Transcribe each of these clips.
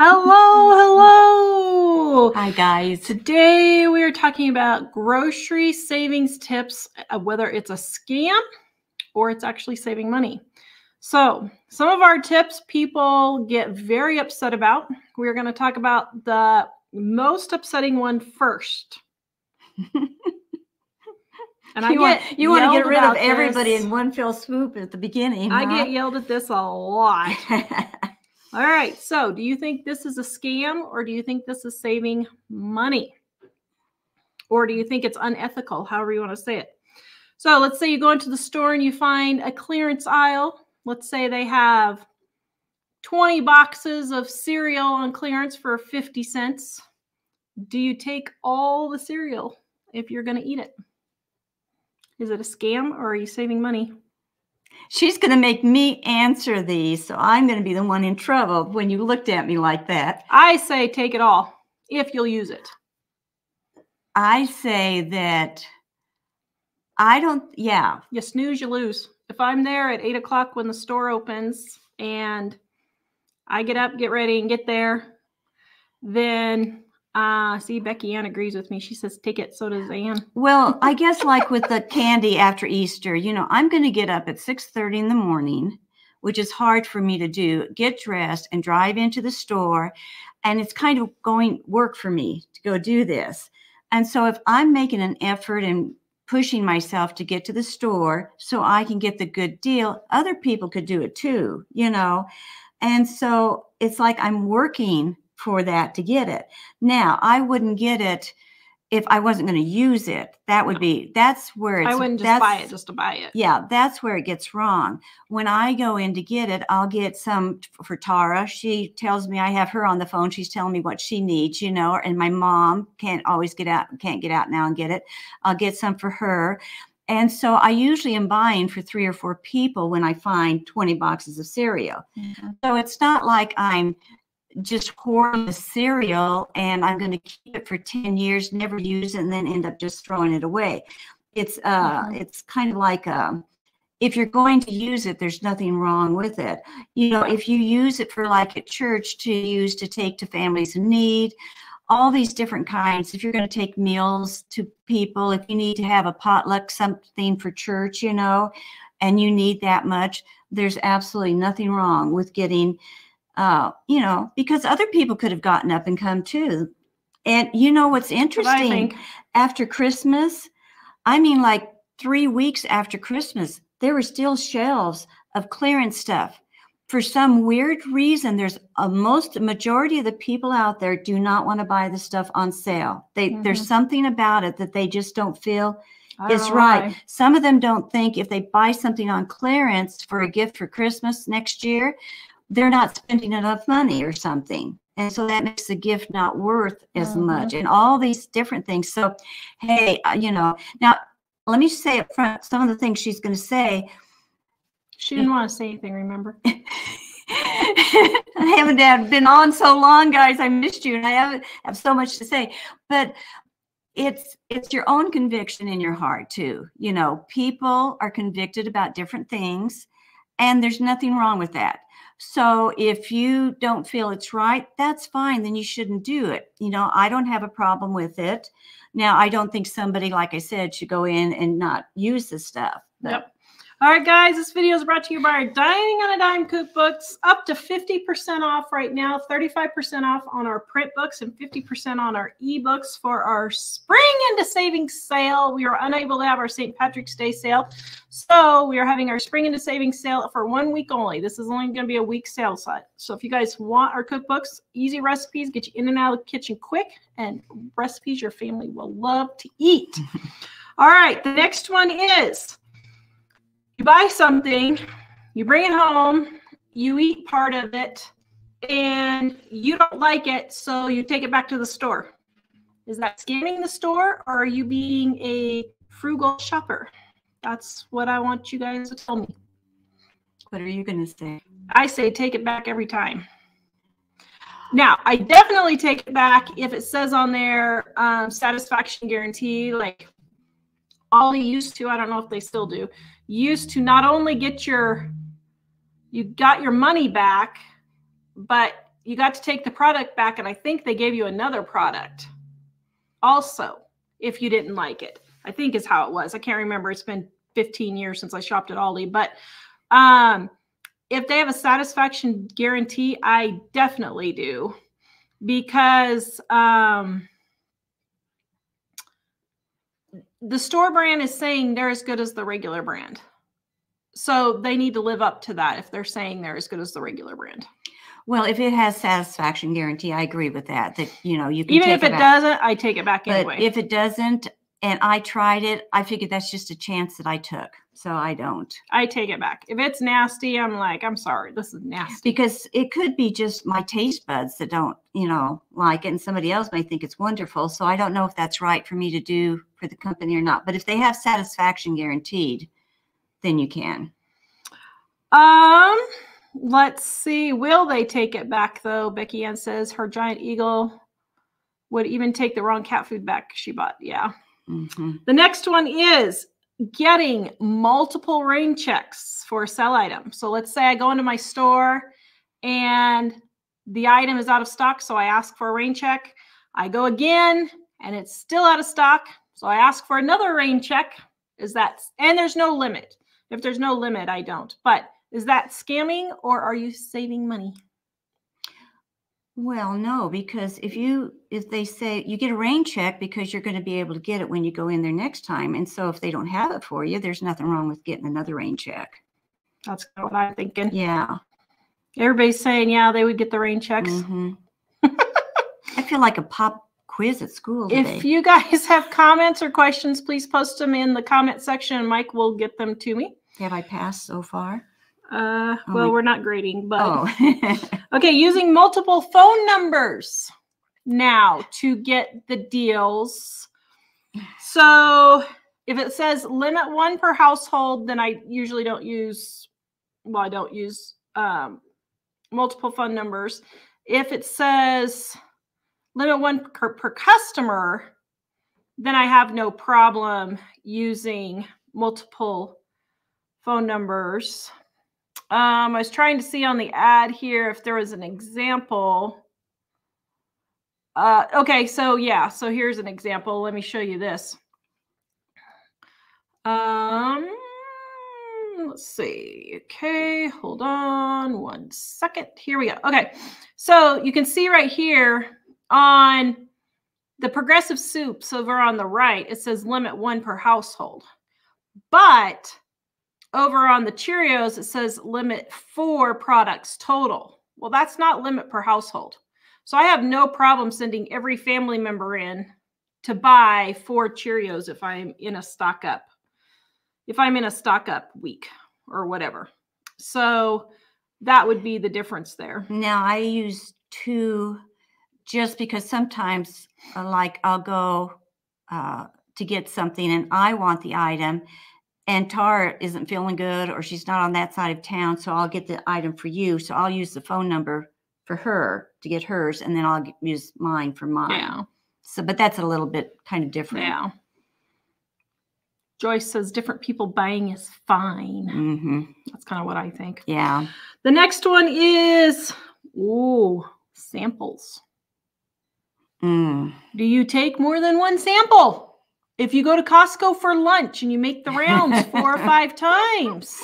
Hello, hello. Hi, guys. Today we are talking about grocery savings tips, uh, whether it's a scam or it's actually saving money. So, some of our tips people get very upset about. We're going to talk about the most upsetting one first. And I you get want, you want to get rid of everybody this. in one fell swoop at the beginning. I huh? get yelled at this a lot. All right. So, do you think this is a scam or do you think this is saving money? Or do you think it's unethical, however you want to say it? So, let's say you go into the store and you find a clearance aisle. Let's say they have 20 boxes of cereal on clearance for 50 cents. Do you take all the cereal if you're going to eat it? Is it a scam or are you saving money? She's going to make me answer these, so I'm going to be the one in trouble when you looked at me like that. I say take it all if you'll use it. I say that I don't, yeah. You snooze, you lose. If I'm there at eight o'clock when the store opens and I get up, get ready, and get there, then uh, see, Becky Ann agrees with me. She says take it. So does Ann. Well, I guess like with the candy after Easter, you know, I'm going to get up at 6:30 in the morning, which is hard for me to do. Get dressed and drive into the store, and it's kind of going work for me to go do this. And so if I'm making an effort and pushing myself to get to the store so I can get the good deal, other people could do it too, you know. And so it's like I'm working for that to get it. Now, I wouldn't get it if I wasn't going to use it. That would be that's where it's, I wouldn't just buy it just to buy it. Yeah, that's where it gets wrong. When I go in to get it, I'll get some for Tara. She tells me I have her on the phone. She's telling me what she needs, you know, and my mom can't always get out, can't get out now and get it. I'll get some for her. And so I usually am buying for three or four people when I find 20 boxes of cereal. Mm-hmm. So it's not like I'm just hoard the cereal and I'm going to keep it for 10 years, never use it, and then end up just throwing it away. It's uh, mm-hmm. it's kind of like um, if you're going to use it, there's nothing wrong with it. You know, if you use it for like at church to use to take to families in need, all these different kinds. If you're going to take meals to people, if you need to have a potluck something for church, you know, and you need that much, there's absolutely nothing wrong with getting uh, you know, because other people could have gotten up and come too. And you know what's interesting? After Christmas, I mean, like three weeks after Christmas, there were still shelves of clearance stuff. For some weird reason, there's a most majority of the people out there do not want to buy the stuff on sale. They mm-hmm. there's something about it that they just don't feel is right. Why. Some of them don't think if they buy something on clearance for a gift for Christmas next year, they're not spending enough money or something. And so that makes the gift not worth as mm-hmm. much and all these different things. So, hey, uh, you know, now let me say up front some of the things she's going to say. She didn't want to say anything, remember? I haven't been on so long, guys. I missed you and I haven't have so much to say. But it's it's your own conviction in your heart too. You know, people are convicted about different things, and there's nothing wrong with that so if you don't feel it's right, that's fine. Then you shouldn't do it. You know, I don't have a problem with it. Now, I don't think somebody, like I said, should go in and not use the stuff. But, yep. All right, guys, this video is brought to you by our Dining on a Dime cookbooks. Up to 50% off right now, 35% off on our print books and 50% on our ebooks for our spring into savings sale. We are unable to have our St. Patrick's Day sale. So we are having our spring into savings sale for one week only. This is only going to be a week sale site. So if you guys want our cookbooks, easy recipes, get you in and out of the kitchen quick, and recipes your family will love to eat. All right, the next one is you buy something, you bring it home, you eat part of it, and you don't like it, so you take it back to the store. Is that scamming the store or are you being a frugal shopper? That's what I want you guys to tell me. What are you going to say? I say take it back every time. Now, I definitely take it back if it says on there um, satisfaction guarantee, like Aldi used to. I don't know if they still do used to not only get your you got your money back, but you got to take the product back, and I think they gave you another product also if you didn't like it. I think is how it was. I can't remember. It's been 15 years since I shopped at Aldi, but um, if they have a satisfaction guarantee, I definitely do because um, the store brand is saying they're as good as the regular brand. So they need to live up to that if they're saying they're as good as the regular brand. Well, if it has satisfaction guarantee, I agree with that. That you know you can Even if it doesn't, I take it back But anyway. if it doesn't, and I tried it, I figured that's just a chance that I took. So I don't. I take it back. If it's nasty, I'm like, I'm sorry, this is nasty. Because it could be just my taste buds that don't, you know, like it, and somebody else may think it's wonderful. So I don't know if that's right for me to do for the company or not. But if they have satisfaction guaranteed, then you can. Um, let's see. Will they take it back though? Becky Ann says her giant eagle would even take the wrong cat food back she bought. Yeah. Mhm. The next one is getting multiple rain checks for a sell item. So let's say I go into my store and the item is out of stock. So I ask for a rain check. I go again and it's still out of stock. So I ask for another rain check. Is that, and there's no limit. If there's no limit, I don't. But is that scamming or are you saving money? Well, no, because if you if they say you get a rain check because you're going to be able to get it when you go in there next time, and so if they don't have it for you, there's nothing wrong with getting another rain check. That's kind of what I'm thinking. Yeah. Everybody's saying, yeah, they would get the rain checks. Mhm. I feel like a pop quiz at school today. If you guys have comments or questions, please post them in the comment section and Mike will get them to me. have I passed so far? Uh, Oh well, my- we're not grading, but Oh, okay, using multiple phone numbers now to get the deals. So if it says limit one per household, then I usually don't use, well, I don't use um, multiple phone numbers. If it says limit one per, per customer, then I have no problem using multiple phone numbers. Um, I was trying to see on the ad here if there was an example. Uh, okay, so yeah, so here's an example. Let me show you this. Um, let's see. Okay, hold on one second. Here we go. Okay, so you can see right here on the Progresso soups over on the right, it says limit one per household. But over on the Cheerios, it says limit four products total. Well, that's not limit per household. So I have no problem sending every family member in to buy four Cheerios if I'm in a stock up, if I'm in a stock up week or whatever. So that would be the difference there. now I use two just because sometimes, uh, like, I'll go uh, to get something and I want the item, and Tara isn't feeling good or she's not on that side of town, so I'll get the item for you. So I'll use the phone number for her to get hers, and then I'll g- use mine for mine. Yeah. So, but that's a little bit kind of different. Yeah. Joyce says different people buying is fine. Mm-hmm. That's kind of what I think. Yeah. The next one is ooh, samples. Mm. Do you take more than one sample? If you go to Costco for lunch and you make the rounds four or five times,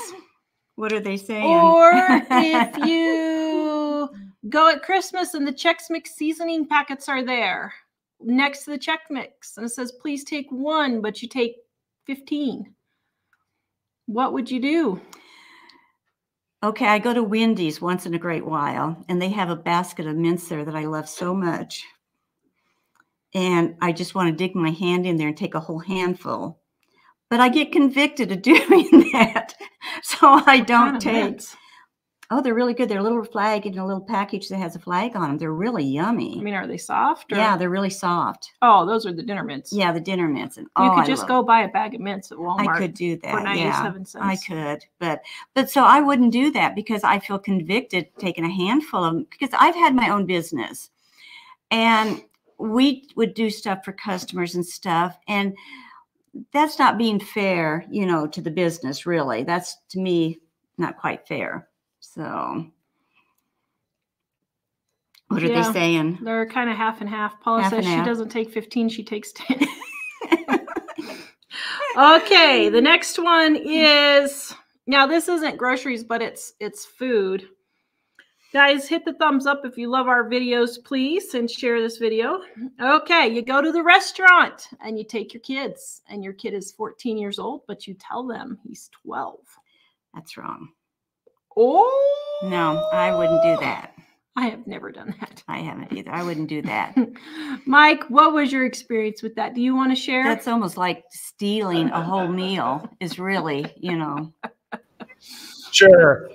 What are they saying? or if you go at Christmas and the Chex Mix seasoning packets are there next to the Chex Mix and it says, please take one, but you take 15. What would you do? Okay, I go to Wendy's once in a great while, and they have a basket of mints there that I love so much. And I just want to dig my hand in there and take a whole handful. But I get convicted of doing that. So I don't take. Oh, they're really good. They're a little flag in a little package that has a flag on them. They're really yummy. I mean, are they soft? Or? yeah, they're really soft. Oh, those are the dinner mints. Yeah, the dinner mints. And You oh, could I just go buy a bag of mints at Walmart I could do that. for yeah. 97 cents. I could, but but so I wouldn't do that because I feel convicted taking a handful of them because I've had my own business and we would do stuff for customers and stuff and that's not being fair, you know, to the business really. That's to me not quite fair. So What are Yeah. they saying? They're kind of half and half. Paula Half says she half. doesn't take 15, she takes 10. okay, the next one is now this isn't groceries, but it's it's food. Guys, hit the thumbs up if you love our videos, please, and share this video. Okay, you go to the restaurant and you take your kids, and your kid is 14 years old, but you tell them he's 12. That's wrong. Oh No, I wouldn't do that. I have never done that. I haven't either. I wouldn't do that. Mike, what was your experience with that? Do you want to share? That's almost like stealing a whole meal, is really, you know. Sure.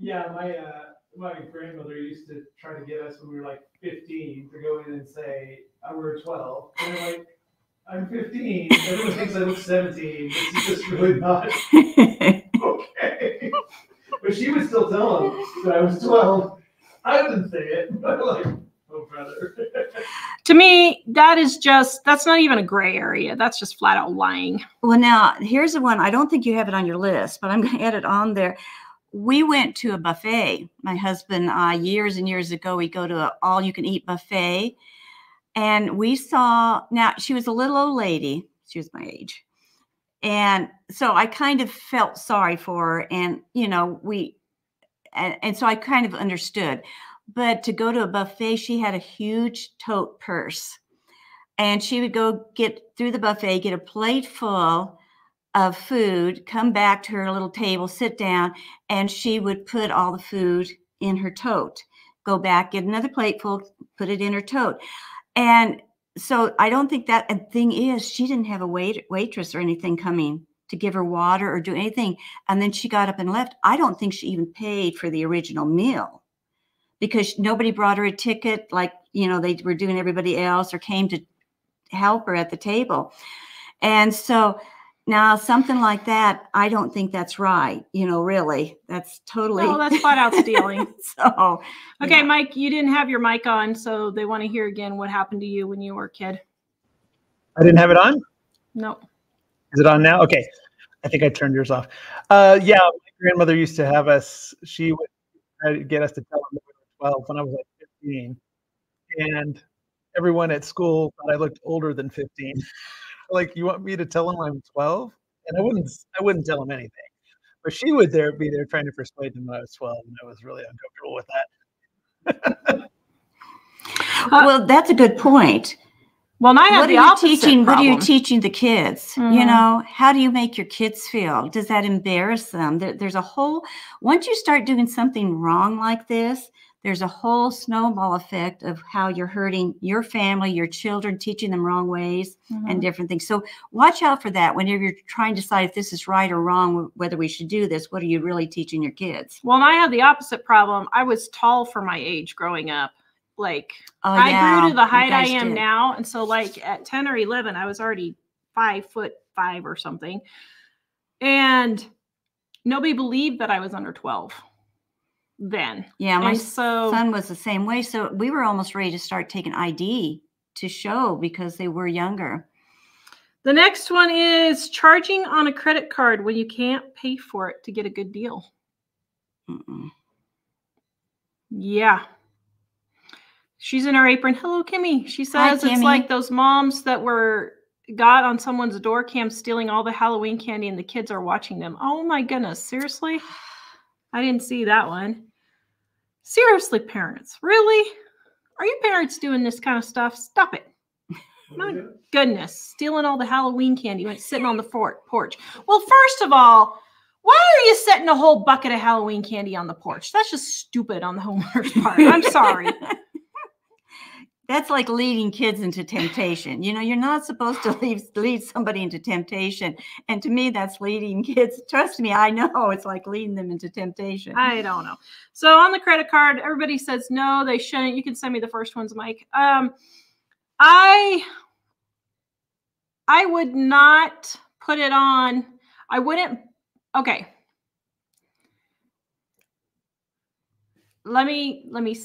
Yeah, my uh, my grandmother used to try to get us when we were like 15 to go in and say uh, we're 12, and I'm like, I'm 15. Everyone thinks I look 17. It's just really not okay. But she would still tell them that I was 12. I wouldn't say it, but like, oh brother. to me, that is just that's not even a gray area. That's just flat out lying. Well, now here's the one. I don't think you have it on your list, but I'm going to add it on there. We went to a buffet. My husband, uh, years and years ago, we go to an all-you-can-eat buffet, and we saw. Now she was a little old lady. She was my age, and so I kind of felt sorry for her. And you know, we, and, and so I kind of understood. But to go to a buffet, she had a huge tote purse and she would go get through the buffet, get a plate full of food, come back to her little table, sit down, and she would put all the food in her tote. Go back, get another plateful, put it in her tote. And so I don't think that thing is she didn't have a wait, waitress or anything coming to give her water or do anything. And then she got up and left. I don't think she even paid for the original meal because nobody brought her a ticket like you know they were doing everybody else or came to help her at the table and so now something like that i don't think that's right you know really that's totally No, that's flat out stealing. so Okay, yeah. Mike, you didn't have your mic on, so they want to hear again what happened to you when you were a kid. I didn't have it on. No. Is it on now? Okay. I think I turned yours off. Uh, yeah, my grandmother used to have us, she would try to get us to tell them that we were 12 when I was like 15. And everyone at school thought I looked older than 15. Like, you want me to tell them I'm 12? And I wouldn't, I wouldn't tell them anything. But she would there be there trying to persuade them that I was 12, and I was really uncomfortable with that. well that's a good point Well, and I have what are you opposite teaching what are you teaching the kids you Mhm. know how do you make your kids feel does that embarrass them there, there's a whole once you start doing something wrong like this there's a whole snowball effect of how you're hurting your family your children teaching them wrong ways Mhm. and different things so watch out for that whenever you're trying to decide if this is right or wrong whether we should do this what are you really teaching your kids Well, and I had the opposite problem. I was tall for my age growing up. Like oh I yeah, grew to the height I am did. now, and so like at ten or eleven, I was already five foot five or something, and nobody believed that I was under twelve then. yeah my and so son was the same way so we were almost ready to start taking id to show because they were younger the next one is charging on a credit card when you can't pay for it to get a good deal. Mm-mm. Yeah. She's in her apron. Hello, Kimmy. She Hi, says it's like those moms that were got on someone's door cam stealing all the Halloween candy and the kids are watching them. Oh my goodness. Seriously? I didn't see that one. Seriously, parents. Really? Are you parents doing this kind of stuff? Stop it. My goodness. Stealing all the Halloween candy when it's sitting on the fort porch. Well, first of all, why are you setting a whole bucket of Halloween candy on the porch? That's just stupid on the homeowner's part. I'm sorry. That's like leading kids into temptation. You know, you're not supposed to lead, lead somebody into temptation. And to me, that's leading kids. Trust me, I know it's like leading them into temptation. I don't know. So on the credit card, everybody says no, they shouldn't. You can send me the first ones, Mike. Um, I I would not put it on. I wouldn't. Okay. Let me let me.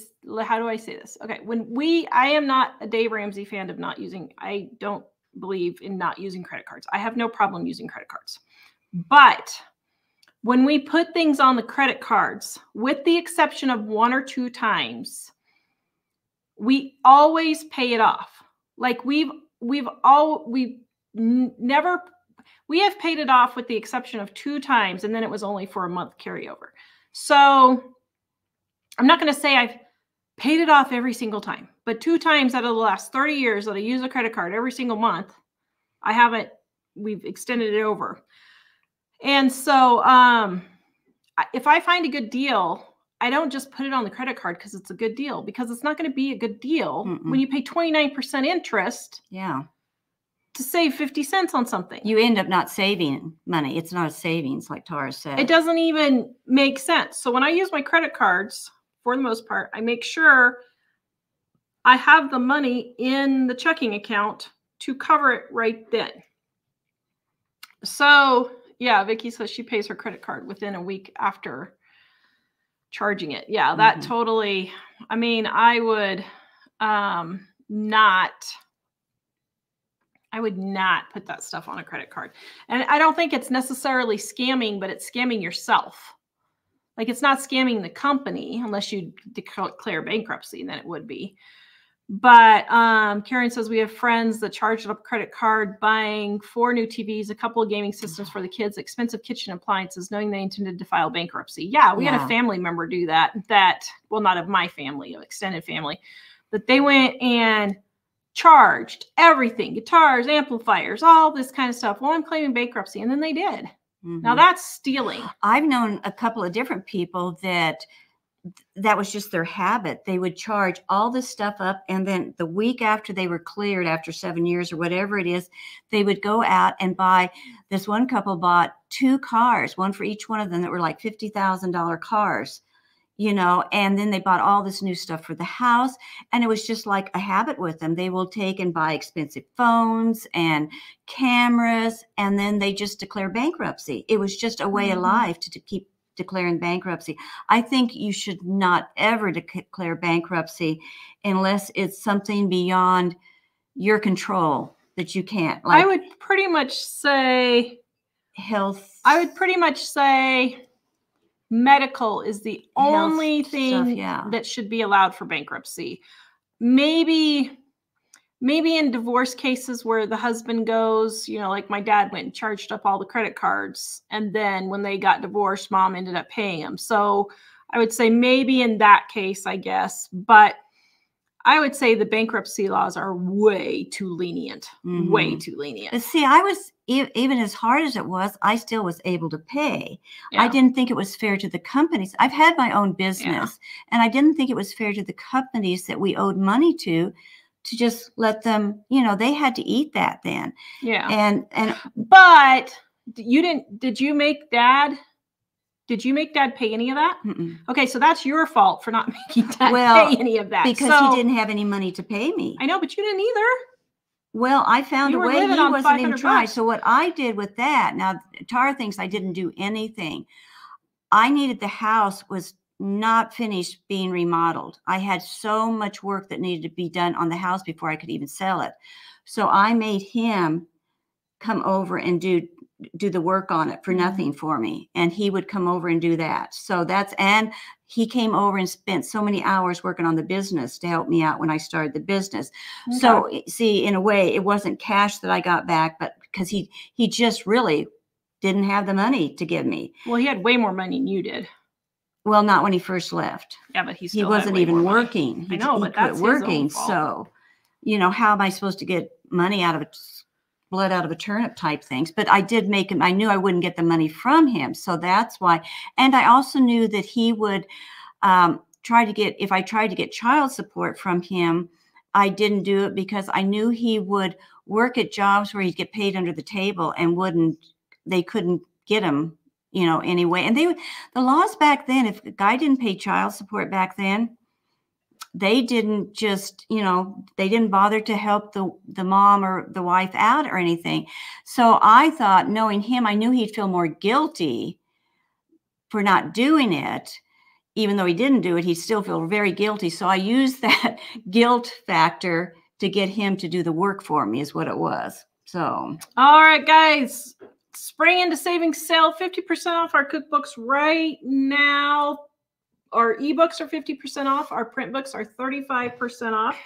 How do I say this? Okay, when we, I am not a Dave Ramsey fan of not using. I don't believe in not using credit cards. I have no problem using credit cards, but when we put things on the credit cards, with the exception of one or two times, we always pay it off. Like we've we've all we've never we have paid it off with the exception of two times and then it was only for a month carryover. So I'm not going to say I've paid it off every single time, but two times out of the last 30 years that I use a credit card every single month, I haven't we've extended it over. And so um if I find a good deal, I don't just put it on the credit card because it's a good deal because it's not going to be a good deal Mm-mm. when you pay 29% interest Yeah. to save 50 cents on something. You end up not saving money. It's not a savings, like Tara said. it doesn't even make sense. So when I use my credit cards, for the most part, I make sure I have the money in the checking account to cover it right then. So yeah, Vicky says she pays her credit card within a week after charging it. Yeah, that Mhm. totally. I mean, I would um not I would not put that stuff on a credit card. And I don't think it's necessarily scamming, but it's scamming yourself. Like it's not scamming the company unless you declare bankruptcy, then it would be. But um, Karen says we have friends that charged up a credit card buying four new TVs, a couple of gaming systems for the kids, expensive kitchen appliances, knowing they intended to file bankruptcy. Yeah, we had a family member do that. That well, not of my family, of extended family, but they went and charged everything, guitars, amplifiers, all this kind of stuff. Well, I'm claiming bankruptcy, and then they did. Now Mhm. that's stealing. I've known a couple of different people that that was just their habit. They would charge all this stuff up, and then the week after they were cleared, after seven years or whatever it is, they would go out and buy. This one couple bought two cars, one for each one of them, that were like fifty thousand dollar cars, you know. And then they bought all this new stuff for the house, and it was just like a habit with them. They will take and buy expensive phones and cameras, and then they just declare bankruptcy. It was just a way of Mhm. life to, to keep declaring bankruptcy. I think you should not ever declare bankruptcy unless it's something beyond your control that you can't. Like I would pretty much say health. I would pretty much say medical is the Health only stuff, thing yeah. that should be allowed for bankruptcy. Maybe maybe in divorce cases where the husband goes, you know, like my dad went and charged up all the credit cards and then when they got divorced mom ended up paying him. So I would say maybe in that case, I guess, but I would say the bankruptcy laws are way too lenient, way Mhm. too lenient. But see, I was even as hard as it was, I still was able to pay. I didn't think it was fair to the companies. I've had my own business, and I didn't think it was fair to the companies that we owed money to to just let them, you know, they had to eat that then. Yeah. And and But you didn't did you make dad did you make dad pay any of that? mm-mm. Okay, so that's your fault for not making dad Well, pay any of that. because So- he didn't have any money to pay me. I know, but you didn't either. Well, I found You a way. He wasn't even 500 trying. So what I did with that, now Tara thinks I didn't do anything. I needed the house was not finished being remodeled. I had so much work that needed to be done on the house before I could even sell it. So I made him come over and do do the work on it for Mhm. nothing for me and he would come over and do that so that's and he came over and spent so many hours working on the business to help me out when i started the business so see, in a way, it wasn't cash that I got back, but because he he just really didn't have the money to give me. well, he had way more money than you did. Well, not when he first left. Yeah, but he He wasn't even money. working. He, I know, he but that's working. fault. So, you know, how am I supposed to get money out of it? Blood out of a turnip type things. But I did make him. I knew I wouldn't get the money from him, so that's why. And I also knew that he would um, try to get. If I tried to get child support from him, I didn't do it because I knew he would work at jobs where he'd get paid under the table and wouldn't. They couldn't get him, you know, anyway. And they the laws back then. If a guy didn't pay child support back then, they didn't just you know they didn't bother to help the the mom or the wife out or anything. So i thought knowing him i knew he'd feel more guilty for not doing it. Even though he didn't do it he'd still feel very guilty. So i used that guilt factor to get him to do the work for me is what it was. So. All right, guys. Spring into savings sale, 50% off our cookbooks right now. Our ebooks are 50% off. Our print books are 35% off.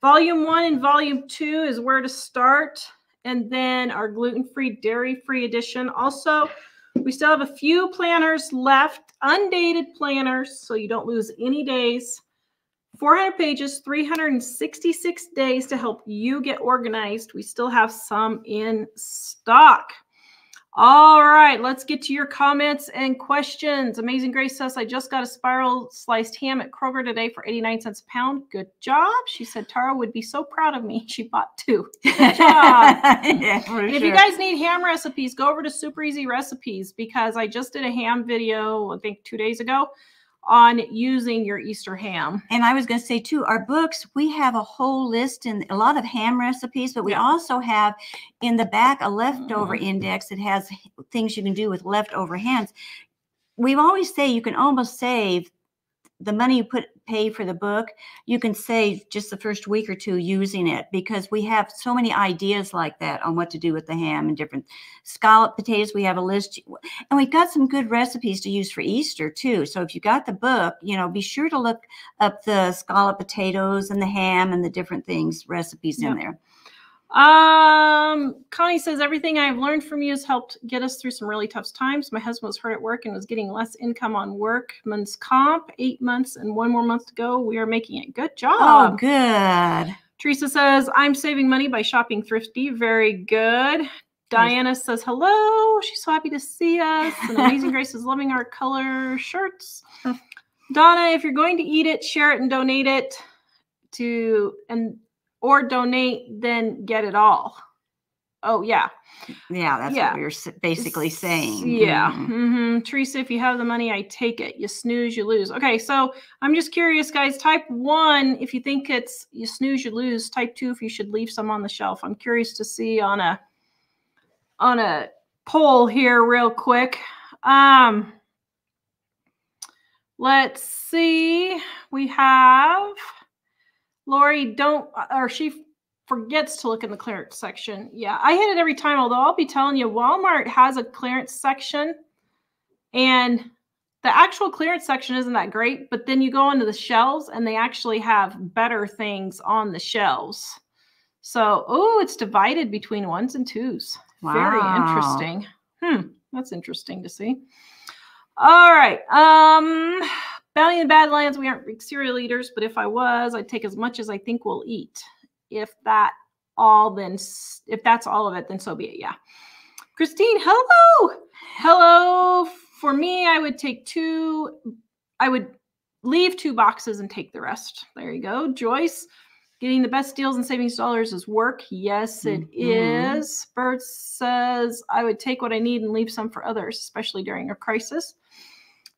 Volume one and volume two is where to start. And then our gluten free, dairy free edition. Also, we still have a few planners left, undated planners, so you don't lose any days. 400 pages, 366 days to help you get organized. We still have some in stock. All right, let's get to your comments and questions. Amazing Grace says, I just got a spiral sliced ham at Kroger today for 89 cents a pound. Good job. She said Tara would be so proud of me. She bought two. Good job. yeah, if sure. you guys need ham recipes, go over to Super Easy Recipes because I just did a ham video, I think two days ago on using your Easter ham. And I was going to say too, our books, we have a whole list and a lot of ham recipes, but we yeah. also have in the back a leftover mm-hmm. index that has things you can do with leftover hams. We always say you can almost save the money you put pay for the book, you can save just the first week or two using it because we have so many ideas like that on what to do with the ham and different scallop potatoes. We have a list and we've got some good recipes to use for Easter too. So if you got the book, you know, be sure to look up the scallop potatoes and the ham and the different things, recipes yep. in there. Um, Connie says everything I've learned from you has helped get us through some really tough times. My husband was hurt at work and was getting less income on workman's comp. Eight months and one more month to go. We are making it. Good job. Oh, good. Teresa says I'm saving money by shopping thrifty. Very good. Diana says hello. She's so happy to see us. And Amazing Grace is loving our color shirts. Donna, if you're going to eat it, share it and donate it to and or donate, then get it all. Oh, yeah. Yeah, that's yeah. what you're basically saying. Yeah. Mm-hmm. Mm-hmm. Teresa, if you have the money, I take it. You snooze, you lose. Okay, so I'm just curious, guys. Type one if you think it's you snooze, you lose. Type two if you should leave some on the shelf. I'm curious to see on a on a poll here, real quick. Um, let's see. We have Lori, don't, or she forgets to look in the clearance section. Yeah, I hit it every time, although I'll be telling you, Walmart has a clearance section and the actual clearance section isn't that great, but then you go into the shelves and they actually have better things on the shelves. So, oh, it's divided between ones and twos. Wow. Very interesting. Hmm, that's interesting to see. All right. Um, Bounty and Badlands, we aren't big cereal eaters, but if I was, I'd take as much as I think we'll eat. If that all, then if that's all of it, then so be it. Yeah. Christine, hello. Hello. For me, I would take two, I would leave two boxes and take the rest. There you go. Joyce, getting the best deals and savings dollars is work. Yes, it mm-hmm. is. Bert says, I would take what I need and leave some for others, especially during a crisis.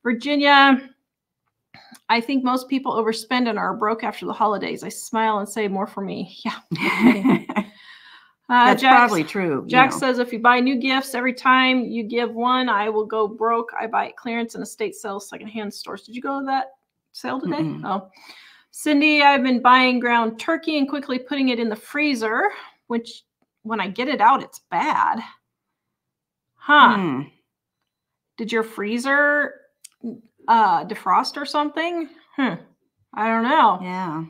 Virginia, I think most people overspend and are broke after the holidays. I smile and say, more for me. Yeah. Uh, That's Jack, probably true. Jack know. says, if you buy new gifts every time you give one, I will go broke. I buy it clearance in estate sales, secondhand stores. Did you go to that sale today? Mm-hmm. Oh. Cindy, I've been buying ground turkey and quickly putting it in the freezer, which when I get it out, it's bad. Huh. Hmm. Did your freezer uh, defrost or something. Hmm. I don't know. Yeah.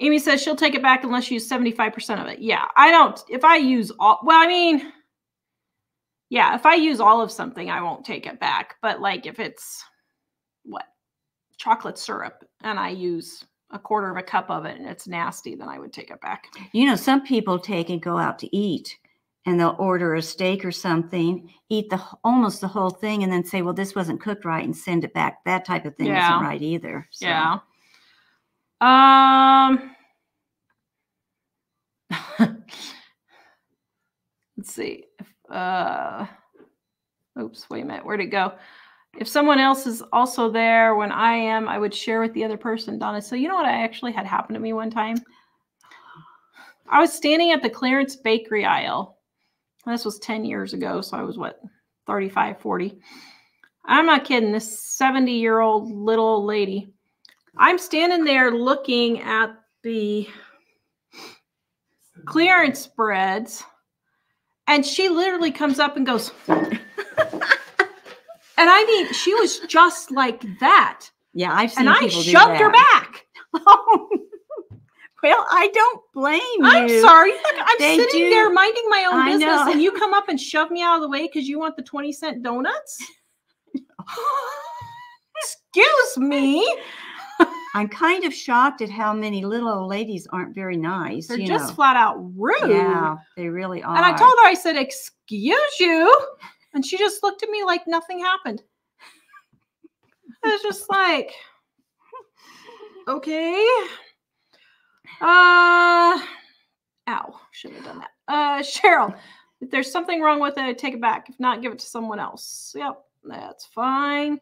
Amy says she'll take it back unless you use 75% of it. Yeah. I don't, if I use all, well, I mean, yeah, if I use all of something, I won't take it back. But like if it's what? Chocolate syrup and I use a quarter of a cup of it and it's nasty, then I would take it back. You know, some people take and go out to eat and they'll order a steak or something, eat the almost the whole thing, and then say, "Well, this wasn't cooked right," and send it back. That type of thing yeah. isn't right either. So. Yeah. Um. Let's see. Uh. Oops. Wait a minute. Where'd it go? If someone else is also there when I am, I would share with the other person, Donna. So you know what I actually had happen to me one time. I was standing at the clearance bakery aisle this was 10 years ago. So I was what, 35, 40. I'm not kidding. This 70 year old little lady. I'm standing there looking at the clearance spreads, and she literally comes up and goes, and I mean, she was just like that. Yeah, I've seen and I shoved her back. Oh, well, I don't blame you. I'm sorry. Look, I'm They sitting do- there minding my own I business, know. and you come up and shove me out of the way because you want the 20 cent donuts? Excuse me. I'm kind of shocked at how many little old ladies aren't very nice. They're just know. flat out rude. Yeah, they really are. And I told her, I said, Excuse you. And she just looked at me like nothing happened. I was just like, Okay. Uh, ow, shouldn't have done that. Uh, Cheryl, if there's something wrong with it, take it back. If not, give it to someone else. Yep, that's fine.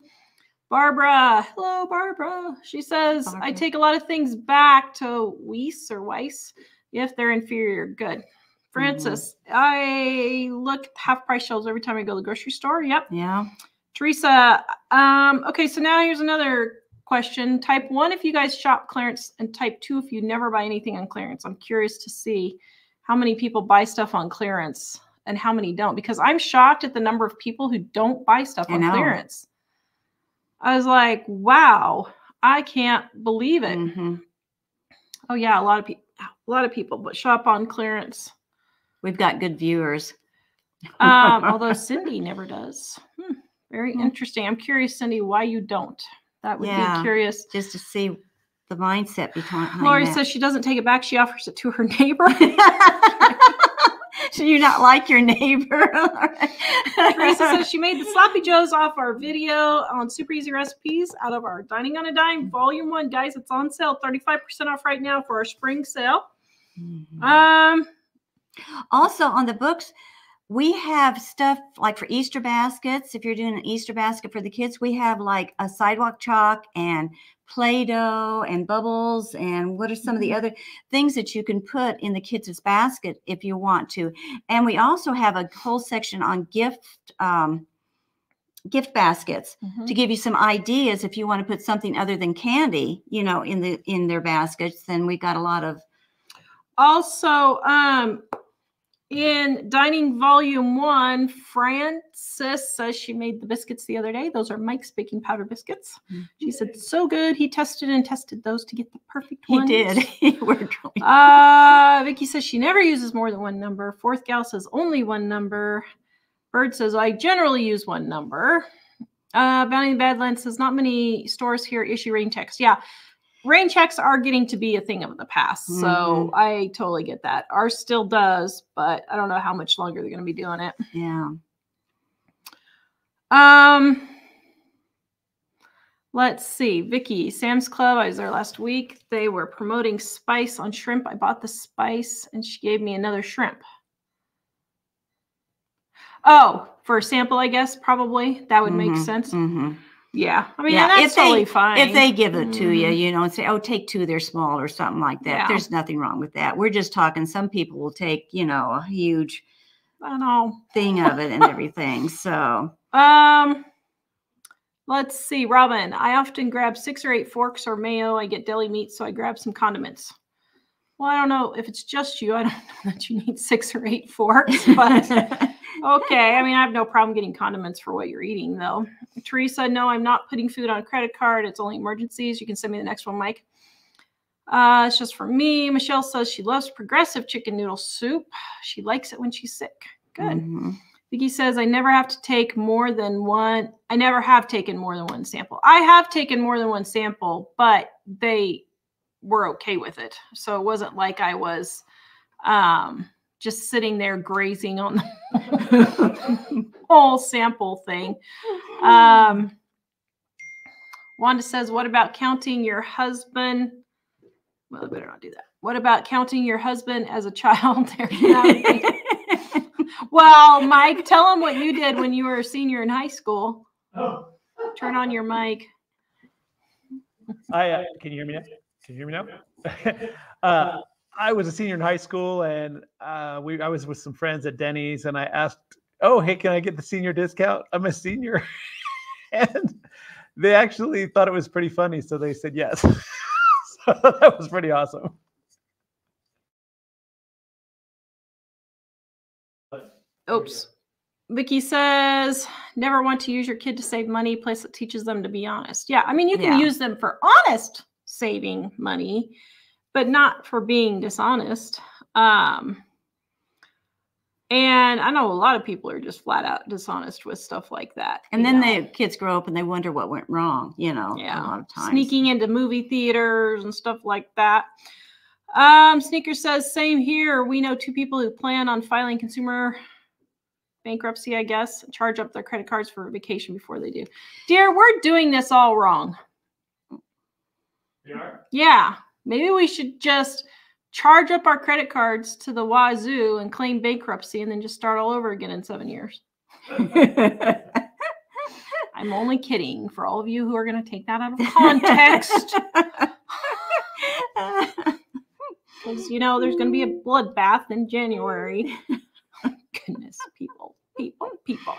Barbara, hello, Barbara. She says, I take a lot of things back to Weiss or Weiss if they're inferior. Good. Francis, I look half price shelves every time I go to the grocery store. Yep. Yeah. Teresa, um, okay, so now here's another question. Type one if you guys shop clearance, and type two if you never buy anything on clearance. I'm curious to see how many people buy stuff on clearance and how many don't, because I'm shocked at the number of people who don't buy stuff I on know. clearance. I was like, wow, I can't believe it. Mhm. Oh yeah, a lot of people, a lot of people, but shop on clearance. We've got good viewers. Um, although Cindy never does. Hmm, very Hmm. interesting. I'm curious, Cindy, why you don't. That would Yeah. be curious. just to see the mindset behind Lori that. says she doesn't take it back. She offers it to her neighbor. so you're not like your neighbor. Teresa says she made the sloppy joes off our video on super easy recipes out of our dining on a dime volume one guys it's on sale 35% off right now for our spring sale Mhm. um also on the books we have stuff like for easter baskets if you're doing an easter basket for the kids we have like a sidewalk chalk and play-doh and bubbles and what are some of the Mhm. other things that you can put in the kids' basket if you want to and we also have a whole section on gift um, gift baskets mhm. to give you some ideas if you want to put something other than candy you know in the in their baskets then we got a lot of also um in dining volume one frances says she made the biscuits the other day those are mike's baking powder biscuits she said so good he tested and tested those to get the perfect he ones. did he worked really Uh, Vicky says she never uses more than one number. Fourth gal says only one number. Bird says I generally use one number. Uh, Bounty in Badlands says not many stores here issue rain checks. Yeah, rain checks are getting to be a thing of the past. So I totally get that. Ours still does, but I don't know how much longer they're going to be doing it. yeah Um, let's see. Vicky, Sam's Club. I was there last week. They were promoting spice on shrimp. I bought the spice, and she gave me another shrimp. Oh, for a sample, I guess probably that would make Mhm, sense. mhm. Yeah, I mean Yeah, that's if they- totally fine. if they give it to you Mhm. you know and say oh take two they're small or something like that Yeah. there's nothing wrong with that we're just talking some people will take you know a huge I don't know. thing of it and everything so Um, let's see, Robin. I often grab six or eight forks or mayo. I get deli meat, so I grab some condiments. Well, I don't know if it's just you. I don't know that you need six or eight forks, but okay. I mean, I have no problem getting condiments for what you're eating, though. Teresa, no, I'm not putting food on a credit card. It's only emergencies. You can send me the next one, Mike. Uh, it's just for me. Michelle says she loves Progresso chicken noodle soup. She likes it when she's sick. Good. Mhm. Vicky says, I never have to take more than one. I never have taken more than one sample. I have taken more than one sample, but they were okay with it. So it wasn't like I was um, just sitting there grazing on the whole sample thing. Um, Wanda says, What about counting your husband? Well, I better not do that. What about counting your husband as a child? There you go. Well, Mike, tell them what you did when you were a senior in high school. Oh, Turn on your mic. I uh, can you hear me now? Can you hear me now? uh, I was a senior in high school, and uh, we I was with some friends at Denny's, and I asked, "Oh, hey, can I get the senior discount? I'm a senior," and they actually thought it was pretty funny, so they said yes. so that was pretty awesome. Oops. Vicky says, never want to use your kid to save money, place that teaches them to be honest. Yeah, I mean, you can Yeah. use them for honest saving money, but not for being dishonest. Um, and I know a lot of people are just flat out dishonest with stuff like that. And then know? the kids grow up and they wonder what went wrong, you know, a lot of times. sneaking into movie theaters and stuff like that. Um, Sneaker says, same here. We know two people who plan on filing consumer bankruptcy, I guess, charge up their credit cards for a vacation before they do. Dear, we're doing this all wrong. Yeah, maybe we should just charge up our credit cards to the wazoo and claim bankruptcy and then just start all over again in seven years. I'm only kidding for all of you who are going to take that out of context. Because, you know, there's going to be a bloodbath in January. Goodness, people, people, people.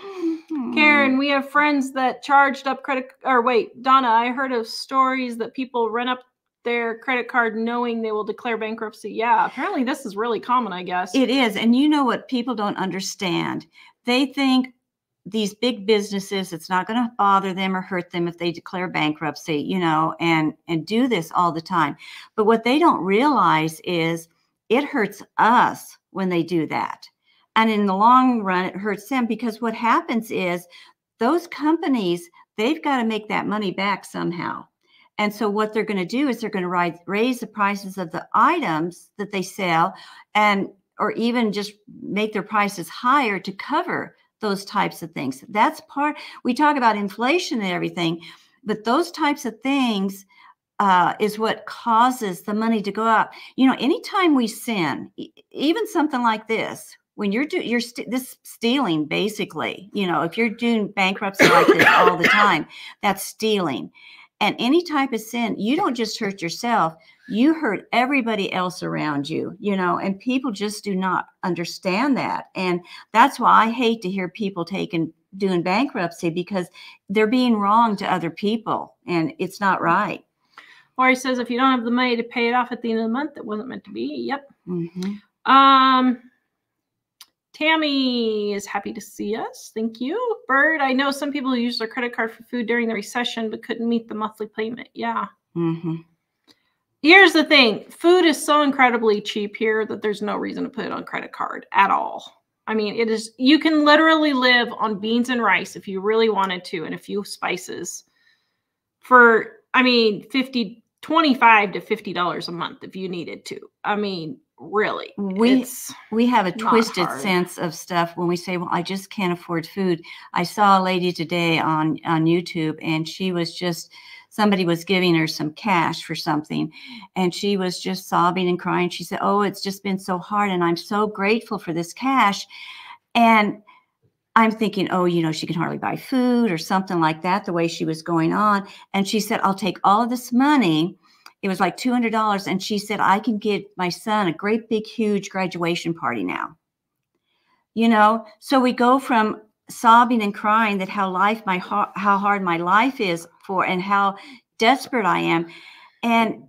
Karen, we have friends that charged up credit or wait, Donna, I heard of stories that people rent up their credit card knowing they will declare bankruptcy. Yeah, apparently this is really common, I guess. It is. And you know what people don't understand? They think these big businesses, it's not going to bother them or hurt them if they declare bankruptcy, you know, and and do this all the time. But what they don't realize is it hurts us when they do that. And in the long run, it hurts them because what happens is those companies, they've got to make that money back somehow. And so what they're going to do is they're going to raise the prices of the items that they sell and or even just make their prices higher to cover those types of things. That's part we talk about inflation and everything, but those types of things uh, is what causes the money to go up. You know, anytime we sin, e- even something like this, when you're doing you're st- this stealing basically. You know, if you're doing bankruptcy like this all the time, that's stealing. And any type of sin, you don't just hurt yourself, you hurt everybody else around you, you know, and people just do not understand that. And that's why I hate to hear people taking doing bankruptcy because they're being wrong to other people and it's not right. or he says if you don't have the money to pay it off at the end of the month, it wasn't meant to be. Yep. Mhm. Um, Tammy is happy to see us. Thank you. Bird, I know some people used their credit card for food during the recession but couldn't meet the monthly payment. Yeah. Mhm. Here's the thing food is so incredibly cheap here that there's no reason to put it on credit card at all. I mean, it is, you can literally live on beans and rice if you really wanted to and a few spices for, I mean, 50, 25 to $50 a month if you needed to. I mean, really. We- We have a twisted hard. sense of stuff when we say, "Well, I just can't afford food." I saw a lady today on on YouTube, and she was just somebody was giving her some cash for something, and she was just sobbing and crying. She said, "Oh, it's just been so hard, and I'm so grateful for this cash." And I'm thinking, oh, you know, she can hardly buy food or something like that, the way she was going on. And she said, I'll take all of this money. It was like $200. And she said, I can get my son a great big, huge graduation party now. You know, so we go from sobbing and crying that how life, my heart how hard my life is for, and how desperate I am. And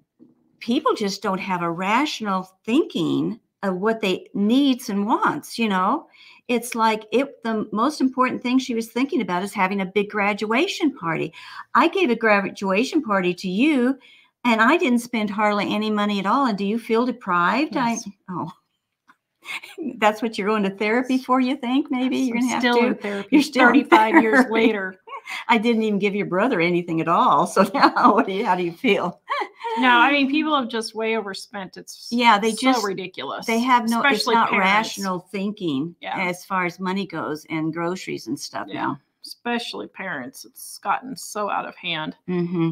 people just don't have a rational thinking of what they needs and wants, you know it's like it the most important thing she was thinking about is having a big graduation party i gave a graduation party to you and i didn't spend hardly any money at all and do you feel deprived Yes. i oh that's what you're going to therapy for you think maybe you're gonna have still to in therapy. You're still in 35 years later. i didn't even give your brother anything at all so now what do you, how do you feel No, I mean, people have just way overspent. It's Yeah, they so just- ridiculous. they have no it's not parents. rational thinking Yeah. as far as money goes and groceries and stuff Yeah. Especially parents. It's gotten so out of hand. now hmm